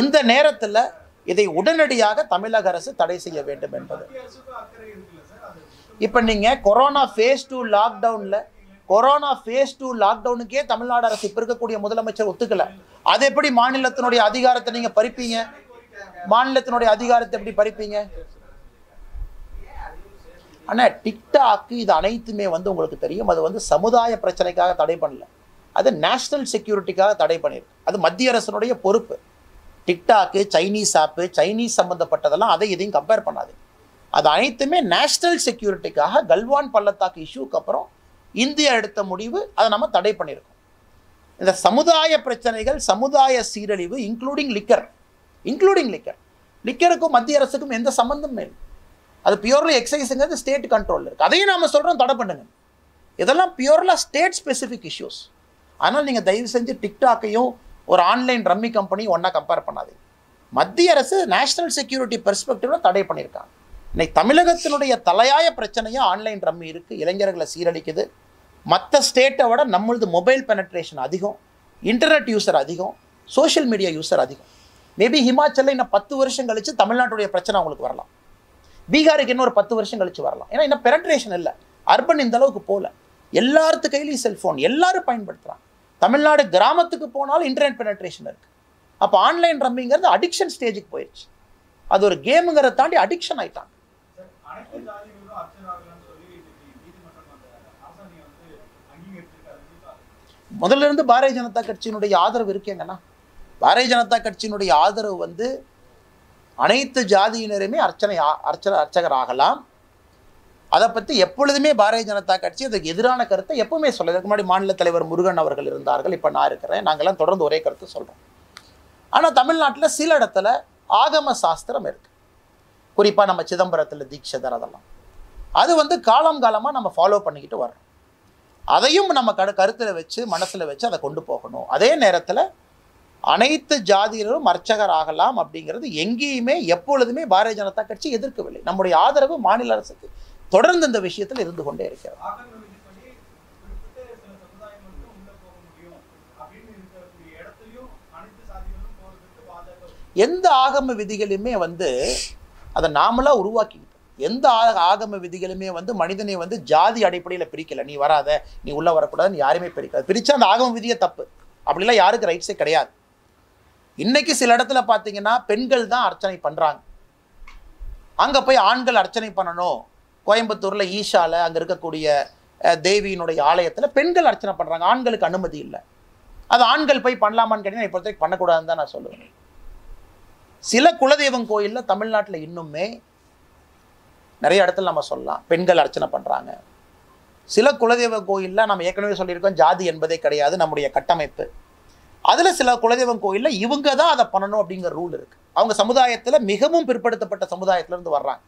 இந்த நேரத்தில் இதை உடனடியாக தமிழக அரசு தடை செய்ய வேண்டும் என்பது. இப்போ நீங்கள் கொரோனா ஃபேஸ் டூ லாக்டவுனில் கொரோனா ஃபேஸ் டூ லாக்டவுனுக்கே தமிழ்நாடு அரசு இப்போ இருக்கக்கூடிய முதலமைச்சர் ஒத்துக்கல. அது எப்படி மாநிலத்தினுடைய அதிகாரத்தை நீங்க பறிப்பீங்க? மாநிலத்தினுடைய அதிகாரத்தை எப்படி பறிப்பீங்க? ஆனால் டிக்டாக்கு இது அனைத்துமே வந்து உங்களுக்கு தெரியும். அது வந்து சமுதாய பிரச்சனைக்காக தடை பண்ணல. அது நேஷனல் செக்யூரிட்டிக்காக தடை பண்ணியிருக்கு அது மத்திய அரசினுடைய பொறுப்பு. டிக்டாக்கு சைனீஸ் ஆப்பு சைனீஸ் சம்மந்தப்பட்டதெல்லாம் அதை இதையும் கம்பேர் பண்ணாது அது அனைத்துமே நேஷனல் செக்யூரிட்டிக்காக கல்வான் பள்ளத்தாக்கு இஷ்யூக்கு அப்புறம் இந்தியா எடுத்த முடிவு அதை நம்ம தடை பண்ணியிருக்கோம் இந்த சமுதாய பிரச்சனைகள் சமுதாய சீரழிவு இன்க்ளூடிங் லிக்கர் இன்க்ளூடிங் லிக்கர் லிக்கருக்கும் மத்திய அரசுக்கும் எந்த சம்மந்தமும் இல்லை. அது பியூர்லி எக்ஸைஸுங்கிறது ஸ்டேட் கண்ட்ரோலில் இருக்குது அதையும் நாம் சொல்கிறோம் தடை பண்ணுங்க. இதெல்லாம் பியூர்லாக ஸ்டேட் ஸ்பெசிஃபிக் இஷ்யூஸ் ஆனால் நீங்கள் தயவு செஞ்சு டிக்டாக்கையும் ஒரு ஆன்லைன் ரம்மி கம்பெனியும் ஒன்றா கம்பேர் பண்ணாதீங்க. மத்திய அரசு நேஷனல் செக்யூரிட்டி பெர்ஸ்பெக்டிவில் தடை பண்ணியிருக்காங்க இன்னைக்கு தமிழகத்தினுடைய தலையாய பிரச்சனையாக ஆன்லைன் ரம்மி இருக்குது இளைஞர்களை சீரழிக்குது. மற்ற ஸ்டேட்டை விட நம்மளது மொபைல் பெனட்ரேஷன் அதிகம் இன்டர்நெட் யூசர் அதிகம் சோஷியல் மீடியா யூசர் அதிகம். மேபி ஹிமாச்சலில் இன்னும் பத்து வருஷம் கழித்து தமிழ்நாட்டுடைய பிரச்சனை அவங்களுக்கு வரலாம். பீகாருக்கு இன்னும் ஒரு பத்து வருஷம் கழித்து வரலாம். ஏன்னா இன்னும் பெனட்ரேஷன் இல்லை. அர்பன் இந்த அளவுக்கு போகல எல்லாத்து கையிலையும் செல்ஃபோன் எல்லாரும் பயன்படுத்துகிறாங்க தமிழ்நாடு கிராமத்துக்கு போனாலும் இன்டர்நெட் பெனட்ரேஷன் இருக்குது அப்போ ஆன்லைன் ரம்மிங்கிறது அடிக்ஷன் ஸ்டேஜுக்கு போயிடுச்சு அது ஒரு கேமுங்கிறத தாண்டி அடிக்ஷன் ஆயிட்டாங்க சார் அனைத்து ஜாதிகளும் அர்ச்சனாகலாம்னு சொல்லி இன்னைக்கு நீதிமன்றம் அந்த அரசாணையை வந்து அங்கீகரிச்சிருக்காரு கண்டிப்பா முதல்ல இருந்து பாரதிய ஜனதா கட்சியினுடைய ஆதரவு இருக்கேங்கண்ணா பாரதிய ஜனதா கட்சியினுடைய ஆதரவு வந்து அனைத்து ஜாதியினருமே அர்ச்சனை அர்ச்சனை அர்ச்சகர் ஆகலாம் அதை பற்றி எப்பொழுதுமே பாரதிய ஜனதா கட்சி அதுக்கு எதிரான கருத்தை எப்பவுமே சொல்ல இதுக்கு முன்னாடி மாநில தலைவர் முருகன் அவர்கள் இருந்தார்கள். இப்போ நான் இருக்கிறேன். நாங்கள்லாம் தொடர்ந்து ஒரே கருத்து சொல்கிறோம் ஆனால் தமிழ்நாட்டில் சில இடத்துல ஆகம சாஸ்திரம் இருக்குது குறிப்பாக நம்ம சிதம்பரத்தில் தீட்சிதர் அதெல்லாம். அது வந்து காலம் காலமாக நம்ம ஃபாலோ பண்ணிக்கிட்டு வர்றோம். அதையும் நம்ம கரு கருத்தில் வச்சு மனசில் வச்சு அதை கொண்டு போகணும். அதே நேரத்தில் அனைத்து ஜாதியினரும் அர்ச்சகர் ஆகலாம் அப்படிங்கிறது எங்கேயுமே எப்பொழுதுமே பாரதிய ஜனதா கட்சி எதிர்க்கவில்லை. நம்முடைய ஆதரவு மாநில அரசுக்கு தொடர்ந்து இந்த விஷயத்தில் இருந்து கொண்டே இருக்கிறது. எந்த ஆகம விதிகளையுமே வந்து அதை நாமளாக உருவாக்கி எந்த ஆகம விதிகளுமே வந்து மனிதனை வந்து ஜாதி அடிப்படையில் பிரிக்கல. நீ வராத நீ உள்ளே வரக்கூடாதுன்னு யாருமே பிரிக்காது. பிரித்தா அந்த ஆகம விதியே தப்பு. அப்படிலாம் யாருக்கு ரைட்ஸே கிடையாது. இன்னைக்கு சில இடத்துல பார்த்தீங்கன்னா பெண்கள் தான் அர்ச்சனை பண்ணுறாங்க அங்கே போய் ஆண்கள் அர்ச்சனை பண்ணணும். கோயம்புத்தூரில் ஈஷாவில் அங்கே இருக்கக்கூடிய தேவியினுடைய ஆலயத்தில் பெண்கள் அர்ச்சனை பண்ணுறாங்க ஆண்களுக்கு அனுமதி இல்லை. அது ஆண்கள் போய் பண்ணலாமான்னு கேட்டீங்கன்னா இப்போ பண்ணக்கூடாதுன்னு தான் நான் சொல்லுவேன். சில குலதெய்வம் கோயிலில் தமிழ்நாட்டில் இன்னுமே நிறைய இடத்துல நம்ம சொல்லலாம். பெண்கள் அர்ச்சனை பண்ணுறாங்க சில குலதெய்வ கோயிலில் நம்ம ஏற்கனவே சொல்லியிருக்கோம் ஜாதி என்பதே கிடையாது நம்முடைய கட்டமைப்பு. அதில் சில குலதெய்வம் கோயிலில் இவங்க தான் அதை பண்ணணும் அப்படிங்கிற ரூல் இருக்குது அவங்க சமுதாயத்தில் மிகவும் பிற்படுத்தப்பட்ட சமுதாயத்திலேருந்து வர்றாங்க.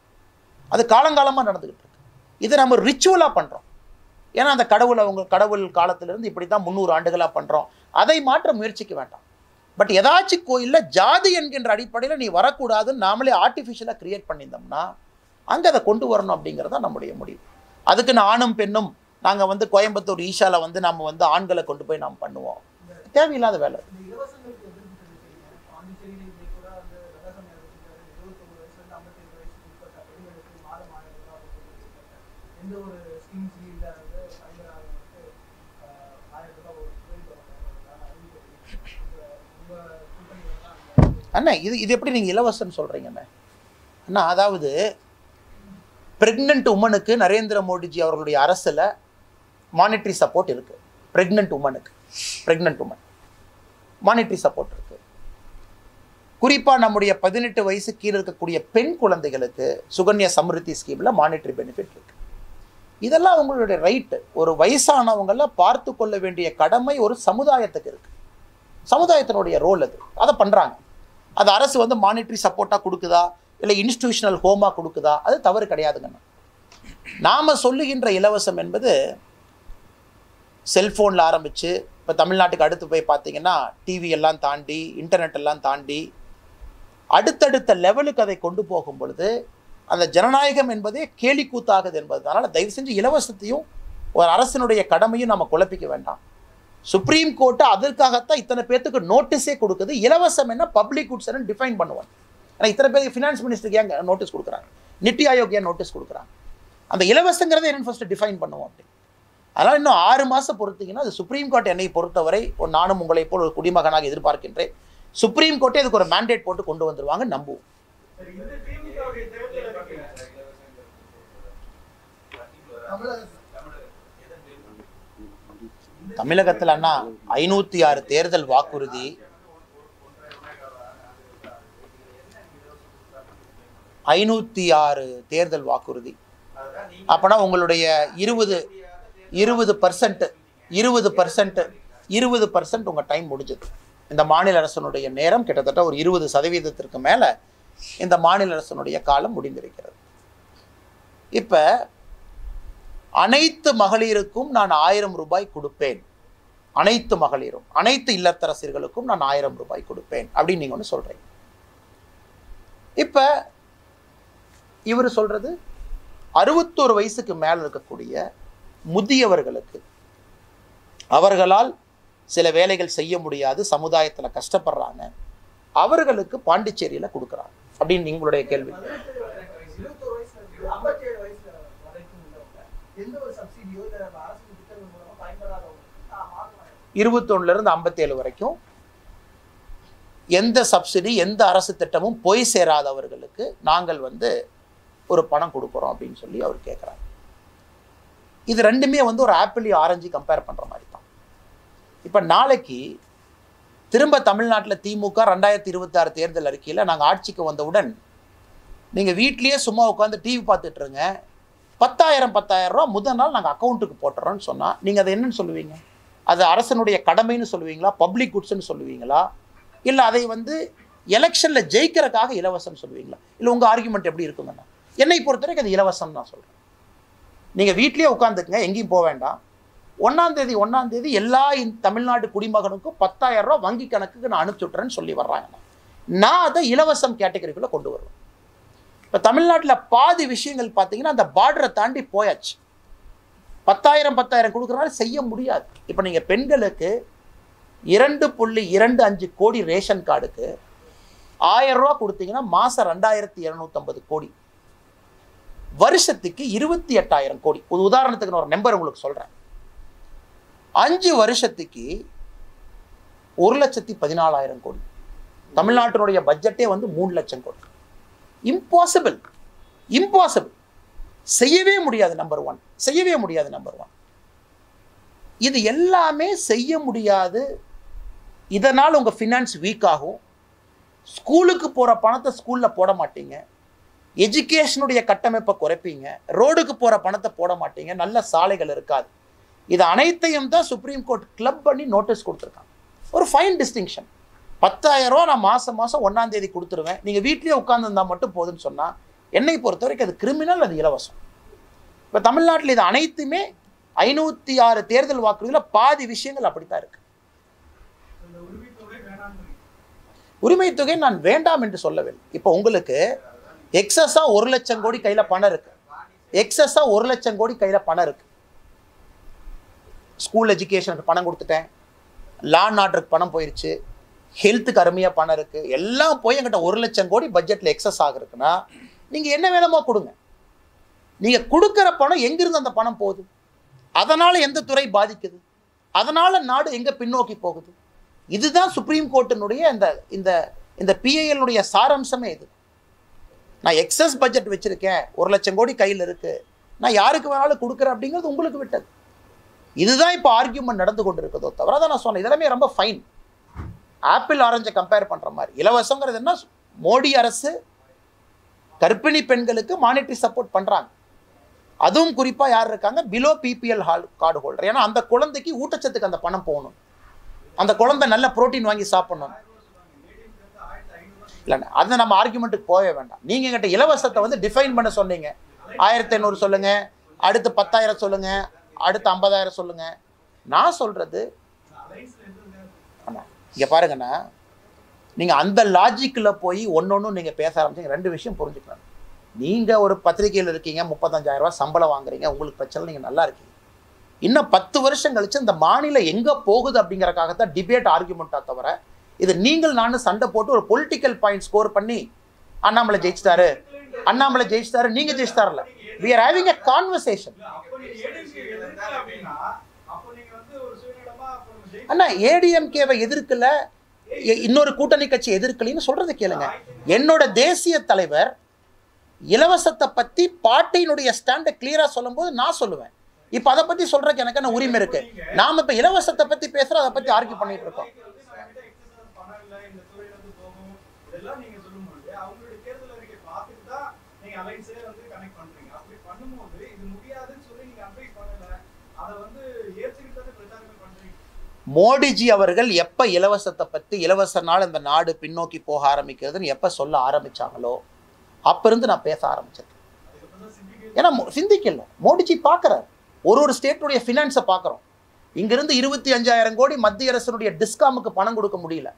அது காலங்காலமாக நடந்துக்கிட்டு இருக்கு. இதை நம்ம ரிச்சுவலாக பண்ணுறோம் ஏன்னா அந்த கடவுள் அவங்க கடவுள் காலத்திலிருந்து இப்படி தான் முந்நூறு ஆண்டுகளாக பண்ணுறோம் அதை மாற்ற முயற்சிக்க வேண்டாம். பட் ஏதாச்சும் கோயிலில் ஜாதி என்கின்ற அடிப்படையில் நீ வரக்கூடாதுன்னு நாமளே ஆர்டிஃபிஷியலாக க்ரியேட் பண்ணியிருந்தோம்னா அங்கே அதை கொண்டு வரணும் அப்படிங்கிறது நம்முடைய முடிவு. அதுக்கு நான் ஆணும் பெண்ணும் நாங்கள் வந்து கோயம்புத்தூர் ஈஷாவில் வந்து நம்ம வந்து ஆண்களை கொண்டு போய் நாம் பண்ணுவோம். தேவையில்லாத வேலை. அண்ணா இது இது எப்படி நீங்கள் இலவசம்னு சொல்கிறீங்கண்ணே அண்ணா அதாவது ப்ரெக்னென்ட் உமனுக்கு நரேந்திர மோடிஜி அவர்களுடைய அரசில் மானிட்டரி சப்போர்ட் இருக்குது ப்ரெக்னென்ட் உமனுக்கு ப்ரெக்னென்ட் உமன் மானிட்டரி சப்போர்ட் இருக்குது குறிப்பாக நம்முடைய பதினெட்டு வயசு கீழே இருக்கக்கூடிய பெண் குழந்தைகளுக்கு சுகன்யா சம்ருத்தி ஸ்கீமில் மானிட்ரி பெனிஃபிட் இருக்குது இதெல்லாம் அவங்களுடைய ரைட்டு ஒரு வயசானவங்கள பார்த்து கொள்ள வேண்டிய கடமை ஒரு சமுதாயத்துக்கு இருக்குது சமுதாயத்தினுடைய ரோல் அது. அதை பண்ணுறாங்க அது அரசு வந்து மானிட்டரி சப்போர்ட்டாக கொடுக்குதா? இல்லை இன்ஸ்டிடியூஷனல் ஹோமாக கொடுக்குதா? அது தவறு கிடையாதுங்கண்ணா நாம் சொல்லுகின்ற இலவசம் என்பது செல்ஃபோனில் ஆரம்பித்து இப்போ தமிழ்நாட்டுக்கு அடுத்து போய் பார்த்தீங்கன்னா டிவி எல்லாம் தாண்டி இன்டர்நெட் எல்லாம் தாண்டி அடுத்தடுத்த லெவலுக்கு அதை கொண்டு போகும் பொழுது அந்த ஜனநாயகம் என்பதே கேலிக்கூத்தாகுது என்பது அதனால் தயவு செஞ்சு இலவசத்தையும் ஒரு அரசினுடைய கடமையும் நம்ம குழப்பிக்க வேண்டாம். சுப்ரீம் கோர்ட்டு அதற்காகத்தான் இத்தனை பேர்த்துக்கு நோட்டீஸே கொடுக்குது. இலவசம் என்ன? பப்ளிக் குட்ஸ் டிஃபைன் பண்ணுவாங்க ஏன்னா இத்தனை பேர் ஃபினான்ஸ் மினிஸ்டருக்கு ஏன் நோட்டீஸ் கொடுக்குறாங்க? நித்தி ஆயோக் ஏன் நோட்டீஸ் கொடுக்குறாங்க? அந்த இலவசங்கிறதை என்னன்னு ஃபஸ்ட்டு டிஃபைன் பண்ணுவோம் அப்படி. அதனால் இன்னும் ஆறு மாதம் பொறுத்தீங்கன்னா அது சுப்ரீம் கோர்ட் என்னை பொறுத்தவரை ஒரு நானும் உங்களை போல் ஒரு குடிமகனாக எதிர்பார்க்கின்றேன். சுப்ரீம் கோர்ட்டே இதுக்கு ஒரு மேண்டேட் போட்டு கொண்டு வந்துருவாங்க நம்புவோம். தமிழகத்தில் அண்ணா ஐநூற்றி ஆறு தேர்தல் வாக்குறுதி ஐநூற்றி ஆறு தேர்தல் வாக்குறுதி. அப்போனா உங்களுடைய இருபது இருபது பர்சன்ட்டு இருபது பர்சன்ட்டு இருபது பர்சன்ட் உங்கள் டைம் முடிஞ்சது. இந்த மாநில அரசனுடைய நேரம் கிட்டத்தட்ட ஒரு இருபது சதவீதத்திற்கு மேலே இந்த மாநில அரசனுடைய காலம் முடிந்திருக்கிறது. இப்போ அனைத்து மகளிருக்கும் நான் ஆயிரம் ரூபாய் கொடுப்பேன். அனைத்து மகளிரும் அனைத்து இல்லத்தரசிகளுக்கும் நான் ஆயிரம் ரூபாய் கொடுப்பேன் அப்படின்னு நீங்கள் ஒன்று சொல்கிறீங்க இப்போ இவர் சொல்கிறது அறுபத்தோரு வயசுக்கு மேலே இருக்கக்கூடிய முதியவர்களுக்கு. அவர்களால் சில வேலைகள் செய்ய முடியாது சமுதாயத்தில் கஷ்டப்படுறாங்க. அவர்களுக்கு பாண்டிச்சேரியில் கொடுக்குறாங்க அப்படின்னு உங்களுடைய கேள்வி. இருபத்தோரு இருந்து இருபத்தொன்னுலேருந்து ஐம்பத்தேழு வரைக்கும் எந்த சப்சிடி எந்த அரசு திட்டமும் போய் சேராதவர்களுக்கு நாங்கள் வந்து ஒரு பணம் கொடுக்குறோம் அப்படின்னு சொல்லி அவர் கேட்குறாரு இது ரெண்டுமே வந்து ஒரு ஆப்பிள் ஆரஞ்சு கம்பேர் பண்ணுற மாதிரி தான் இப்போ நாளைக்கு திரும்ப தமிழ்நாட்டில் திமுக ரெண்டாயிரத்தி இருபத்தாறு தேர்தல் அறிக்கையில் நாங்கள் ஆட்சிக்கு வந்தவுடன் நீங்கள் வீட்லேயே சும்மா உட்காந்து டிவி பார்த்துட்டு இருங்க பத்தாயிரம் பத்தாயிரம் ரூபா முதல் நாள் நாங்கள் அக்கௌண்ட்டுக்கு போட்டுறோம்னு சொன்னால் நீங்கள் அதை என்னன்னு சொல்லுவீங்க? அது அரசனுடைய கடமைன்னு சொல்லுவீங்களா? பப்ளிக் குட்ஸ்னு சொல்லுவீங்களா? இல்லை அதை வந்து எலெக்ஷனில் ஜெயிக்கிறதுக்காக இலவசம் சொல்லுவீங்களா? இல்லை உங்கள் ஆர்குமெண்ட் எப்படி இருக்குங்கண்ணா என்னை பொறுத்தவரைக்கும் அது இலவசம் நான் சொல்கிறேன் நீங்கள் வீட்லேயே உட்காந்துக்குங்க எங்கேயும் போக வேண்டாம். ஒன்றாந்தேதி ஒன்றாந்தேதி எல்லா தமிழ்நாடு குடிமகனுக்கும் பத்தாயிரம் ரூபா வங்கி கணக்குக்கு நான் அனுப்பிச்சி விட்றேன்னு சொல்லி வர்றாங்க. நான் அதை இலவசம் கேட்டகரிக்குள்ளே கொண்டு வருவேன். இப்போ தமிழ்நாட்டில் பாதி விஷயங்கள் பார்த்தீங்கன்னா அந்த பார்டரை தாண்டி போயாச்சு. பத்தாயிரம் பத்தாயிரம் கொடுக்குறனால செய்ய முடியாது. இப்போ நீங்கள் பெண்களுக்கு இரண்டு புள்ளி இரண்டு அஞ்சு கோடி ரேஷன் கார்டுக்கு ஆயிரம் ரூபா கொடுத்தீங்கன்னா மாதம் ரெண்டாயிரத்தி இரநூத்தம்பது கோடி. வருஷத்துக்கு இருபத்தி எட்டாயிரம் கோடி. ஒரு உதாரணத்துக்கு நான் ஒரு நம்பர் உங்களுக்கு சொல்கிறேன் அஞ்சு வருஷத்துக்கு ஒரு லட்சத்தி பதினாலாயிரம் கோடி. தமிழ்நாட்டினுடைய பட்ஜெட்டே வந்து மூணு லட்சம் கோடி. இம்பாசிபிள் இம்பாசிபிள் செய்யவே முடியாது நம்பர் ஒன் செய்யவே முடியாது நம்பர் ஒன் இது எல்லாமே செய்ய முடியாது. இதனால் உங்கள் ஃபினான்ஸ் வீக் ஆகும். ஸ்கூலுக்கு போகிற பணத்தை ஸ்கூலில் போட மாட்டீங்க. எஜுகேஷனுடைய கட்டமைப்பை குறைப்பீங்க. ரோடுக்கு போகிற பணத்தை போட மாட்டீங்க. நல்ல சாலைகள் இருக்காது. இது அனைத்தையும் தான் சுப்ரீம் கோர்ட் கிளப் பண்ணி நோட்டீஸ் கொடுத்துருக்காங்க. ஒரு ஃபைன் டிஸ்டிங்ஷன் பத்தாயிரம் ரூபா நான் மாதம் மாதம் ஒன்றாம் தேதி கொடுத்துருவேன். நீங்கள் வீட்லேயே உட்காந்துருந்தா மட்டும் போதுன்னு சொன்னால் என்னை பொறுத்த வரைக்கும் அது கிரிமினல் அது இலவசம். இப்போ தமிழ்நாட்டில் இது அனைத்துமே ஐநூற்றி ஆறு தேர்தல் வாக்குறுதியில் பாதி விஷயங்கள் அப்படித்தான் இருக்கு. உரிமைத்தொகை உரிமை தொகை நான் வேண்டாம் என்று சொல்லவில்லை. இப்போ உங்களுக்கு எக்ஸஸாக ஒரு லட்சம் கோடி கையில் பணம் இருக்கு. எக்ஸஸாக ஒரு லட்சம் கோடி கையில் பணம் இருக்கு. ஸ்கூல் எஜுகேஷனுக்கு பணம் கொடுத்துட்டேன். லா ஆர்டருக்கு பணம் போயிடுச்சு ஹெல்த்துக்கு அருமையாக பணம் இருக்குது எல்லாம் போய் எங்கிட்ட ஒரு லட்சம் கோடி பட்ஜெட்டில் எக்ஸஸ் ஆகிருக்குன்னா நீங்கள் என்ன வேணுமோ கொடுங்க. நீங்கள் கொடுக்குற பணம் எங்கிருந்து அந்த பணம் போகுது? அதனால் எந்த துறை பாதிக்குது? அதனால் நாடு எங்கே பின்னோக்கி போகுது? இதுதான் சுப்ரீம் கோர்ட்டினுடைய இந்த இந்த இந்த பிஐஎல்னுடைய சாராம்சமே இது. நான் எக்ஸஸ் பட்ஜெட் வச்சுருக்கேன். ஒரு லட்சம் கோடி கையில் இருக்குது நான் யாருக்கு வேணாலும் கொடுக்குறேன் அப்படிங்கிறது உங்களுக்கு விட்டது. இதுதான் இப்போ ஆர்கியூமெண்ட் நடந்து கொண்டு இருக்குதோ தவிர தான் நான் சொன்னேன். இதெல்லாமே ரொம்ப ஃபைன் ஆப்பிள் ஆரஞ்சை கம்பேர் பண்ணுற மாதிரி. இலவசங்கிறது என்ன? மோடி அரசு கர்ப்பிணி பெண்களுக்கு மானிட்டரி சப்போர்ட் பண்ணுறாங்க அதுவும் குறிப்பாக யார் இருக்காங்க? Below BPL hall card holder ஏன்னா அந்த குழந்தைக்கு ஊட்டச்சத்துக்கு அந்த பணம் போகணும். அந்த குழந்தை நல்ல புரோட்டீன் வாங்கி சாப்பிடணும். இல்லைண்ணா அதை நம்ம ஆர்குமெண்ட்டுக்கு போகவே வேண்டாம். நீங்கள் எங்கிட்ட இலவசத்தை வந்து டிஃபைன் பண்ண சொன்னீங்க. ஆயிரத்தி ஐநூறு சொல்லுங்கள் அடுத்து பத்தாயிரம் சொல்லுங்கள் அடுத்து ஐம்பதாயிரம் சொல்லுங்கள் நான் சொல்கிறது ஆமாம் அண்ணா இங்கே பாருங்கண்ணா. நீங்கள் அந்த லாஜிக்கில் போய் ஒன்று நீங்கள் பேச ஆரம்பிச்சிங்க. ரெண்டு விஷயம் புரிஞ்சுக்கணும். நீங்கள் ஒரு பத்திரிகையில் இருக்கீங்க முப்பத்தஞ்சாயிரரூபா சம்பளம் வாங்குறீங்க உங்களுக்கு பிரச்சனை நீங்கள் நல்லா இருக்கீங்க. இன்னும் பத்து வருஷம் கழிச்சு இந்த மாநிலம் எங்கே போகுது அப்படிங்கறக்காகத்தான் டிபேட் ஆர்குமெண்ட்டாக தவிர இது நீங்கள் நானும் சண்டை போட்டு ஒரு பொலிட்டிக்கல் பாயிண்ட் ஸ்கோர் பண்ணி அண்ணாமலை ஜெயிச்சிட்டாரு. அண்ணாமலை ஜெயிச்சிட்டாரு நீங்க ஜெயிச்சிட்டாருல we are having a conversation ADMK அண்ணா ஏடிஎம்கேவை எதிர்க்கல இன்னொரு கூட்டணி கட்சி எதிர்க்கலைன்னு சொல்றது கேளுங்க. என்னோட தேசிய தலைவர் இலவசத்தை பத்தி பாட்டியினுடைய ஸ்டாண்டை கிளியரா சொல்லும்போது நான் சொல்லுவேன். இப்போ அதை பத்தி சொல்றதுக்கு எனக்கு என்ன உரிமை இருக்கு? நாம இப்ப இலவசத்தை பத்தி பேசுறோம் அதை பத்தி ஆர்கியூ பண்ணிட்டு இருக்கோம் நம்மகிட்ட excess பணம் இல்ல இந்த துறையில இருந்து போகும் இதெல்லாம் நீங்க சொல்லும்போது அவங்களுடைய தேர்தல் அறிக்கை பார்த்துட்டு தான் நீங்க அலைன்ஸே வந்து கனெக்ட் பண்றீங்க. அப்படி பண்ணும்போது இது முடியாதுன்னு சொல்லி நீங்க அட்வைஸ் பண்ணல அதை வந்து ஏற்றுக்கிட்டு பிரச்சாரங்கள் பண்றீங்க. மோடிஜி அவர்கள் எப்ப இலவசத்தை பத்தி இலவசனால இந்த நாடு பின்னோக்கி போக ஆரம்பிக்கிறதுன்னு எப்ப சொல்ல ஆரம்பிச்சாங்களோ அப்ப இருந்து நான் பேச ஆரம்பிச்சிருக்கேன் ஏன்னா சிந்திக்கல. மோடிஜி பார்க்குறாரு ஒரு ஒரு ஸ்டேட்டுடைய ஃபினான்ஸை பார்க்குறோம் இங்கிருந்து இருபத்தி அஞ்சாயிரம் கோடி மத்திய அரசினுடைய டிஸ்காமுக்கு பணம் கொடுக்க முடியல.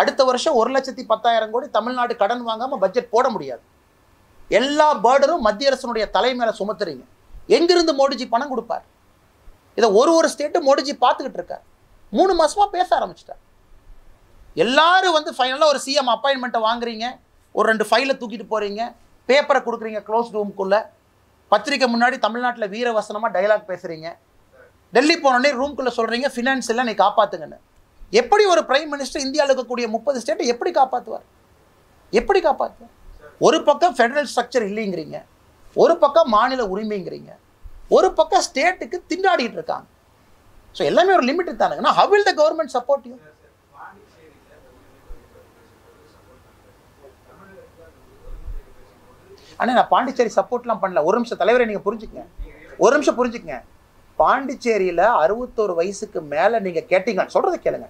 அடுத்த வருஷம் ஒரு லட்சத்தி பத்தாயிரம் கோடி தமிழ்நாடு கடன் வாங்காம பட்ஜெட் போட முடியாது. எல்லா பேர்டரும் மத்திய அரசனுடைய தலை மேலே சுமத்துறீங்க. எங்கிருந்து மோடிஜி பணம் கொடுப்பார்? இதை ஒரு ஒரு ஸ்டேட்டும் மோடிஜி பார்த்துக்கிட்டு இருக்கார். மூணு மாசமா பேச ஆரம்பிச்சிட்டார். எல்லாரும் வந்து ஃபைனலாக ஒரு சிஎம் அப்பாயின்மெண்ட்டை வாங்குறீங்க. ஒரு ரெண்டு ஃபைலை தூக்கிட்டு போகிறீங்க பேப்பரை கொடுக்குறீங்க க்ளோஸ் ரூம்குள்ளே பத்திரிக்கை முன்னாடி தமிழ்நாட்டில் வீரவசனமாக டைலாக் பேசுகிறீங்க டெல்லி போனோடனே ரூம்குள்ளே சொல்கிறீங்க ஃபினான்ஸ் எல்லாம் நீ காப்பாற்றுங்கன்னு எப்படி ஒரு பிரைம் மினிஸ்டர் இந்தியாவில் இருக்கக்கூடிய முப்பது ஸ்டேட்டை எப்படி காப்பாற்றுவார் எப்படி காப்பாற்றுவார் ஒரு பக்கம் ஃபெடரல் ஸ்ட்ரக்சர் இல்லைங்கிறீங்க. ஒரு பக்கம் மாநில உரிமைங்கிறீங்க. ஒரு பக்கம் ஸ்டேட்டுக்கு திண்டாடிட்டு இருக்காங்க. ஸோ எல்லாமே ஒரு limit தானுங்கன்னா how will the government support you ஆனால் நான் பாண்டிச்சேரி சப்போர்ட்லாம் பண்ணல. ஒரு நிமிஷம் தலைவரை நீங்கள் புரிஞ்சுக்கங்க. ஒரு நிமிஷம் புரிஞ்சுக்கங்க. பாண்டிச்சேரியில் அறுபத்தோரு வயசுக்கு மேலே நீங்கள் கேட்டீங்கன்னு சொல்கிறத கேளுங்க.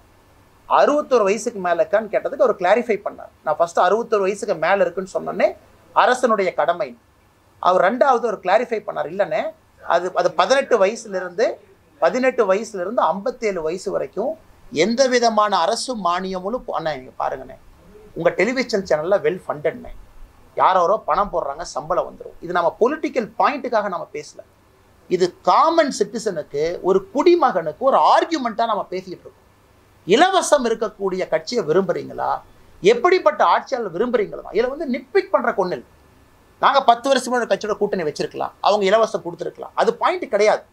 அறுபத்தோரு வயசுக்கு மேலே இருக்கான்னு கேட்டதுக்கு அவர் கிளாரிஃபை பண்ணார். நான் ஃபஸ்ட்டு அறுபத்தோரு வயசுக்கு மேலே இருக்குன்னு சொன்னோன்னே அரசனுடைய கடமை. அவர் ரெண்டாவது ஒரு கிளாரிஃபை பண்ணார் இல்லைனே அது அது பதினெட்டு வயசுலேருந்து பதினெட்டு வயசுலேருந்து ஐம்பத்தேழு வயசு வரைக்கும் எந்த விதமான அரசு மானியமும் அண்ணா நீங்கள் பாருங்கண்ணே. உங்கள் டெலிவிஷன் சேனலில் வெல் ஃபண்டட்ண்ணே யாரோ பணம் போடுறாங்க சம்பளம் வந்துடும் இது நம்ம பொலிட்டிக்கல் பாயிண்ட்டுக்காக நம்ம பேசலை. இது காமன் சிட்டிசனுக்கு ஒரு குடிமகனுக்கு ஒரு ஆர்கியூமெண்ட்டாக நம்ம பேசிகிட்டு இருக்கோம். இலவசம் இருக்கக்கூடிய கட்சியை விரும்புகிறீங்களா எப்படிப்பட்ட ஆட்சியாளர் விரும்புகிறீங்களா இதில் வந்து நிட்பிக் பண்ணுற கொண்டில் நாங்கள் பத்து வருஷம் முன்னாடி கட்சியோட கூட்டணி வச்சிருக்கலாம். அவங்க இலவசம் கொடுத்துருக்கலாம். அது பாயிண்ட் கிடையாது.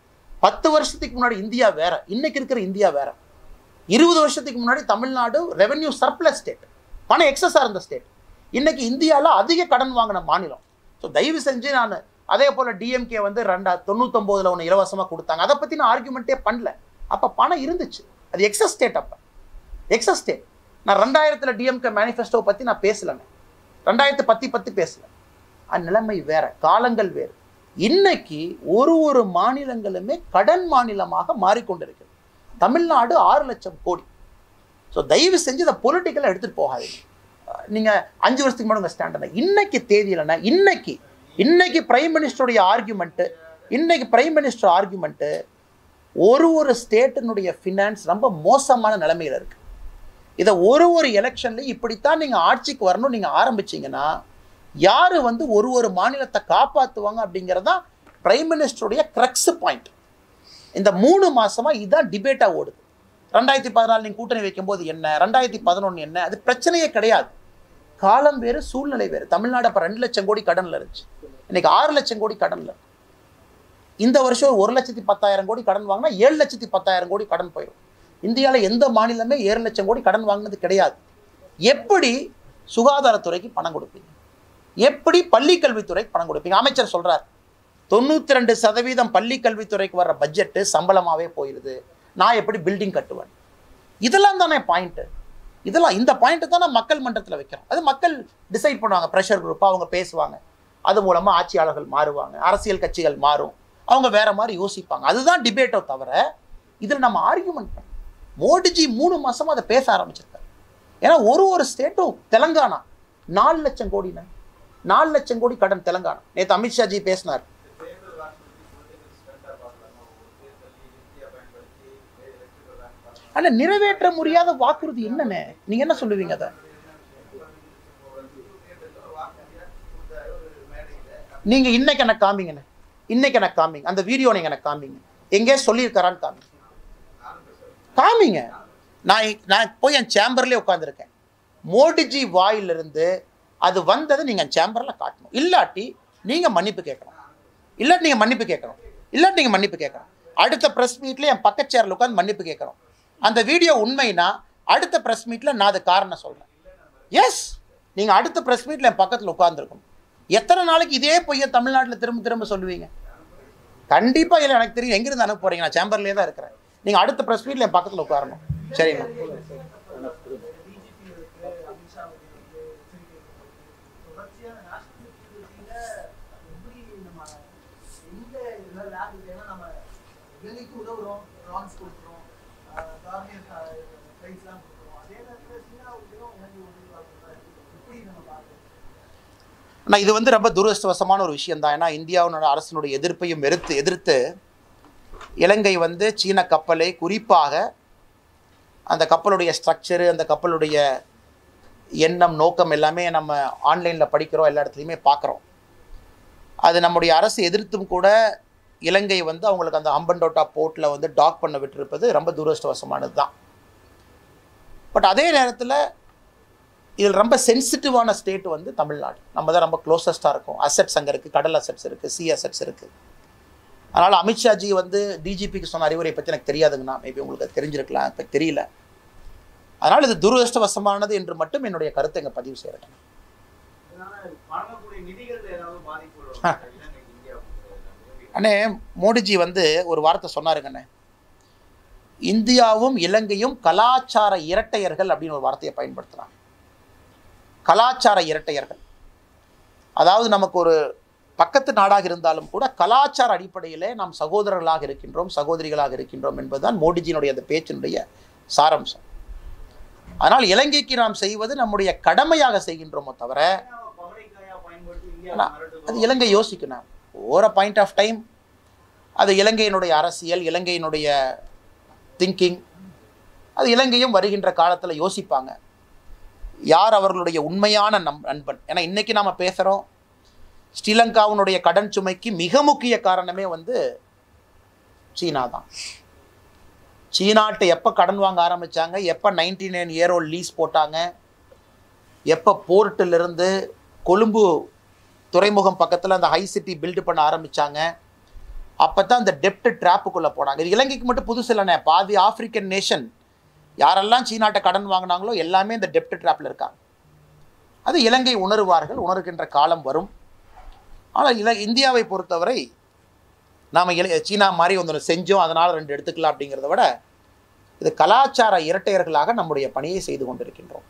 பத்து வருஷத்துக்கு முன்னாடி இந்தியா வேற. இன்னைக்கு இருக்கிற இந்தியா வேற. இருபது வருஷத்துக்கு முன்னாடி தமிழ்நாடு ரெவென்யூ சர்ப்ளஸ் ஸ்டேட் பணம் எக்ஸஸாக இருந்த ஸ்டேட் இன்னைக்கு இந்தியாவில் அதிக கடன் வாங்கின மாநிலம். ஸோ தயவு செஞ்சு நான் அதே போல் டிஎம்கே வந்து ரெண்டா தொண்ணூத்தொம்போதில் ஒன்று இலவசமாக கொடுத்தாங்க. அதை பற்றி நான் ஆர்குமெண்ட்டே பண்ணல. அப்போ பணம் இருந்துச்சு. அது எக்ஸஸ் ஸ்டேட் அப்போ. எக்ஸஸ் ஸ்டேட் நான் ரெண்டாயிரத்தில் டிஎம்கே மேனிஃபெஸ்டோ பற்றி நான் பேசலைங்க. ரெண்டாயிரத்து பத்தி பற்றி பேசல. அந்த நிலைமை வேற. காலங்கள் வேறு. இன்னைக்கு ஒரு ஒரு மாநிலங்களுமே கடன் மாநிலமாக மாறிக்கொண்டிருக்கிறது. தமிழ்நாடு ஆறு லட்சம் கோடி. ஸோ தயவு செஞ்சு இதை பொலிட்டிக்கலாக எடுத்துகிட்டு போகாதீங்க. நீங்கள் அஞ்சு வருஷத்துக்கு முன்னாடி உங்கள் ஸ்டாண்ட் இன்னைக்கு தேதியிலன்னா இன்னைக்கு இன்னைக்கு பிரைம் மினிஸ்டருடைய ஆர்கியூமெண்ட்டு இன்னைக்கு பிரைம் மினிஸ்டர் ஆர்கியூமெண்ட்டு ஒரு ஒரு ஸ்டேட்டினுடைய ஃபினான்ஸ் ரொம்ப மோசமான நிலைமையில் இருக்குது இதை ஒரு ஒரு எலெக்ஷன்லையும் இப்படித்தான் நீங்கள் ஆட்சிக்கு வரணும் நீங்கள் ஆரம்பிச்சீங்கன்னா யார் வந்து ஒரு ஒரு மாநிலத்தை காப்பாற்றுவாங்க அப்படிங்கிறதான் பிரைம் மினிஸ்டருடைய க்ரக்ஸ் பாயிண்ட் இந்த மூணு மாதமாக இதுதான் டிபேட்டாக ஓடுது. ரெண்டாயிரத்தி பதினாலு நீங்கள் கூட்டணி வைக்கும்போது என்ன? ரெண்டாயிரத்தி பதினொன்று என்ன? அது பிரச்சனையே கிடையாது. காலம் வேறு சூழ்நிலை வேறு. தமிழ்நாடு அப்போ ரெண்டு லட்சம் கோடி கடனில் இருந்துச்சு. இன்றைக்கி ஆறு லட்சம் கோடி கடனில் இருக்கு. இந்த வருஷம் ஒரு லட்சத்தி பத்தாயிரம் கோடி கடன் வாங்கினா ஏழு லட்சத்தி பத்தாயிரம் கோடி கடன் போயிடும். இந்தியாவில் எந்த மாநிலமே ஏழு லட்சம் கோடி கடன் வாங்கினது கிடையாது. எப்படி சுகாதாரத்துறைக்கு பணம் கொடுப்பீங்க? எப்படி பள்ளி கல்வித்துறைக்கு பணம் கொடுப்பீங்க? அமைச்சர் சொல்கிறார் தொண்ணூற்றி ரெண்டு சதவீதம் பள்ளி கல்வித்துறைக்கு வர்ற பட்ஜெட்டு சம்பளமாகவே போயிடுது நான் எப்படி பில்டிங் கட்டுவேன்? இதெல்லாம் தானே பாயிண்ட்டு இதெல்லாம் இந்த பாயிண்ட்டு தான் நான் மக்கள் மன்றத்தில் வைக்கிறோம். அது மக்கள் டிசைட் பண்ணுவாங்க. ப்ரெஷர் குரூப்பாக அவங்க பேசுவாங்க. அது மூலமாக ஆட்சியாளர்கள் மாறுவாங்க. அரசியல் கட்சிகள் மாறும். அவங்க வேற மாதிரி யோசிப்பாங்க. அதுதான் டிபேட்டோ தவிர இதில் நம்ம ஆர்கியூமெண்ட் பண்ணோம் மோடிஜி மூணு மாதமாக அதை பேச ஆரம்பிச்சிருக்காரு. ஏன்னா ஒரு ஒரு ஸ்டேட்டும் தெலங்கானா நாலு லட்சம் கோடினா நாலு லட்சம் கோடி கடன் தெலங்கானா. நேற்று அமித்ஷாஜி பேசினார். தேர்தல் ஆனால் நிறைவேற்ற முடியாத வாக்குறுதி என்னன்னு நீங்க என்ன சொல்லுவீங்க அதை? நீங்க இன்னைக்கு எனக்கு காமிங்கண்ணே? இன்னைக்கு எனக்கு காமிங்க. அந்த வீடியோ நீங்க எனக்கு காமிங்க. எங்கே சொல்லியிருக்காரான்னு காமிங்க. காமிங்க. நான் நான் போய் என் சேம்பர்லேயே உட்காந்துருக்கேன் மோடிஜி வாயிலிருந்து அது வந்ததை நீங்கள் என் சேம்பரில் காட்டணும். இல்லாட்டி நீங்கள் மன்னிப்பு கேட்கணும். இல்லாட்டி நீங்கள் மன்னிப்பு கேட்கணும். இல்லாட்டி நீங்கள் மன்னிப்பு கேட்கணும். அடுத்த ப்ரெஸ் மீட்டில் என் பக்க சேரில் உட்காந்து மன்னிப்பு கேட்கணும். அந்த வீடியோ உண்மைனா அடுத்த ப்ரெஸ் மீட்டில் நான் அது காரணம் சொல்கிறேன் எஸ் நீங்கள் அடுத்த ப்ரெஸ் மீட்டில் என் பக்கத்தில் உட்காந்துருக்கணும் எத்தனை நாளைக்கு இதே பொய்யை தமிழ்நாட்டில் திரும்ப திரும்ப சொல்லுவீங்க? கண்டிப்பாக இல்லை எனக்கு தெரியும். எங்கேருந்து அனுப்ப போகிறீங்க நான் சேம்பர்லேயே தான் இருக்கிறேன். நீங்கள் அடுத்த ப்ரெஸ் மீட்டில் என் பக்கத்தில் உட்காரணும். சரிங்களா டிஜிபி இருக்கு அமித்ஷா வந்து எச்சரிக்கை தொடர்ச்சியான நேஷனல் செக்யூரிட்டியில எப்படி நம்ம எந்த இதில் லேப் இருக்குன்னா நம்ம இலங்கைக்கு உதவுறோம் ட்ரான்ஸ் கொடுக்குறோம் கவர்மெண்ட் ப்ரைஸ்லாம் கொடுக்குறோம் அதே நேரத்தில் சீனாவுக்கும் இலங்கை உதவி வாங்குறதா எப்படி நம்ம பார்க்குறோம் ஆனால் இது வந்து ரொம்ப துரதிருஷ்டவசமான ஒரு விஷயம் தான் ஏன்னா இந்தியாவோட அரசினுடைய எதிர்ப்பையும் வெறுத்து எதிர்த்து இலங்கை வந்து சீன கப்பலை குறிப்பாக அந்த கப்பலுடைய ஸ்ட்ரக்சரு அந்த கப்பலுடைய எண்ணம் நோக்கம் எல்லாமே நம்ம ஆன்லைனில் படிக்கிறோம் எல்லா இடத்துலையுமே பார்க்குறோம் அது நம்முடைய அரசு எதிர்த்தும் கூட இலங்கை வந்து அவங்களுக்கு அந்த அம்பன்டோட்டா போர்ட்டில் வந்து டாக் பண்ண விட்டுருப்பது ரொம்ப துரதிருஷ்டவசமானது தான் பட் அதே நேரத்தில் இதில் ரொம்ப சென்சிட்டிவான ஸ்டேட் வந்து தமிழ்நாடு. நம்ம தான் ரொம்ப க்ளோசஸ்ட்டாக இருக்கும். அசெட்ஸ் அங்கே இருக்குது கடல் அசெட்ஸ் இருக்குது சி அசெட்ஸ் இருக்குது அதனால் அமித்ஷாஜி வந்து டிஜிபிக்கு சொன்ன அறிவுரை பற்றி எனக்கு தெரியாதுங்கண்ணா. மேபி உங்களுக்கு தெரிஞ்சிருக்கலாம் இப்போ தெரியல. அதனால் இது துரதிருஷ்டவசமானது என்று மட்டும் என்னுடைய கருத்தை இங்கே பதிவு செய்கிறேன் அண்ணே மோடிஜி வந்து ஒரு வார்த்தை சொன்னாருங்கண்ணே. இந்தியாவும் இலங்கையும் கலாச்சார இரட்டையர்கள் அப்படின்னு ஒரு வார்த்தையை பயன்படுத்துகிறாங்க கலாச்சார இரட்டையர்கள். அதாவது நமக்கு ஒரு பக்கத்து நாடாக இருந்தாலும் கூட கலாச்சார அடிப்படையிலே நாம் சகோதரர்களாக இருக்கின்றோம் சகோதரிகளாக இருக்கின்றோம் என்பதுதான் மோடிஜியினுடைய அந்த பேச்சினுடைய சாரம்சம். ஆனால் இலங்கைக்கு நாம் செய்வது நம்முடைய கடமையாக செய்கின்றோமோ தவிர அது இலங்கை யோசிக்கணும் ஓர பாயிண்ட் ஆஃப் டைம் அது இலங்கையினுடைய அரசியல் இலங்கையினுடைய திங்கிங் அது இலங்கையும் வருகின்ற காலத்தில் யோசிப்பாங்க. யார் அவர்களுடைய உண்மையான நம் நண்பன்? ஏன்னா இன்றைக்கி நாம் பேசுகிறோம் ஸ்ரீலங்காவினுடைய கடன் சுமைக்கு மிக முக்கிய காரணமே வந்து சீனா தான். சீனாட்ட எப்போ கடன் வாங்க ஆரம்பித்தாங்க எப்போ ninety nine year old lease போட்டாங்க? எப்போ போர்ட்டிலிருந்து கொழும்பு துறைமுகம் பக்கத்தில் அந்த ஹை சிட்டி பில்டு பண்ண ஆரம்பித்தாங்க அப்போ தான் அந்த டெப்ட் ட்ராப்புக்குள்ளே போனாங்க. இது இலங்கைக்கு மட்டும் புதுசு இல்லைண்ணே பாதி ஆப்பிரிக்கன் நேஷன் யாரெல்லாம் சீனாட்ட கடன் வாங்கினாங்களோ எல்லாமே இந்த டெப்ட் ட்ராப்பில் இருக்காங்க. அது இலங்கை உணருவார்கள் உணர்கின்ற காலம் வரும். ஆனால் இல இந்தியாவை பொறுத்தவரை நாம் இல சீனா மாதிரி ஒன்று செஞ்சோம் அதனால் ரெண்டு எடுத்துக்கலாம் அப்படிங்கிறத விட இது கலாச்சார இரட்டையர்களாக நம்முடைய பணியை செய்து கொண்டிருக்கின்றோம்.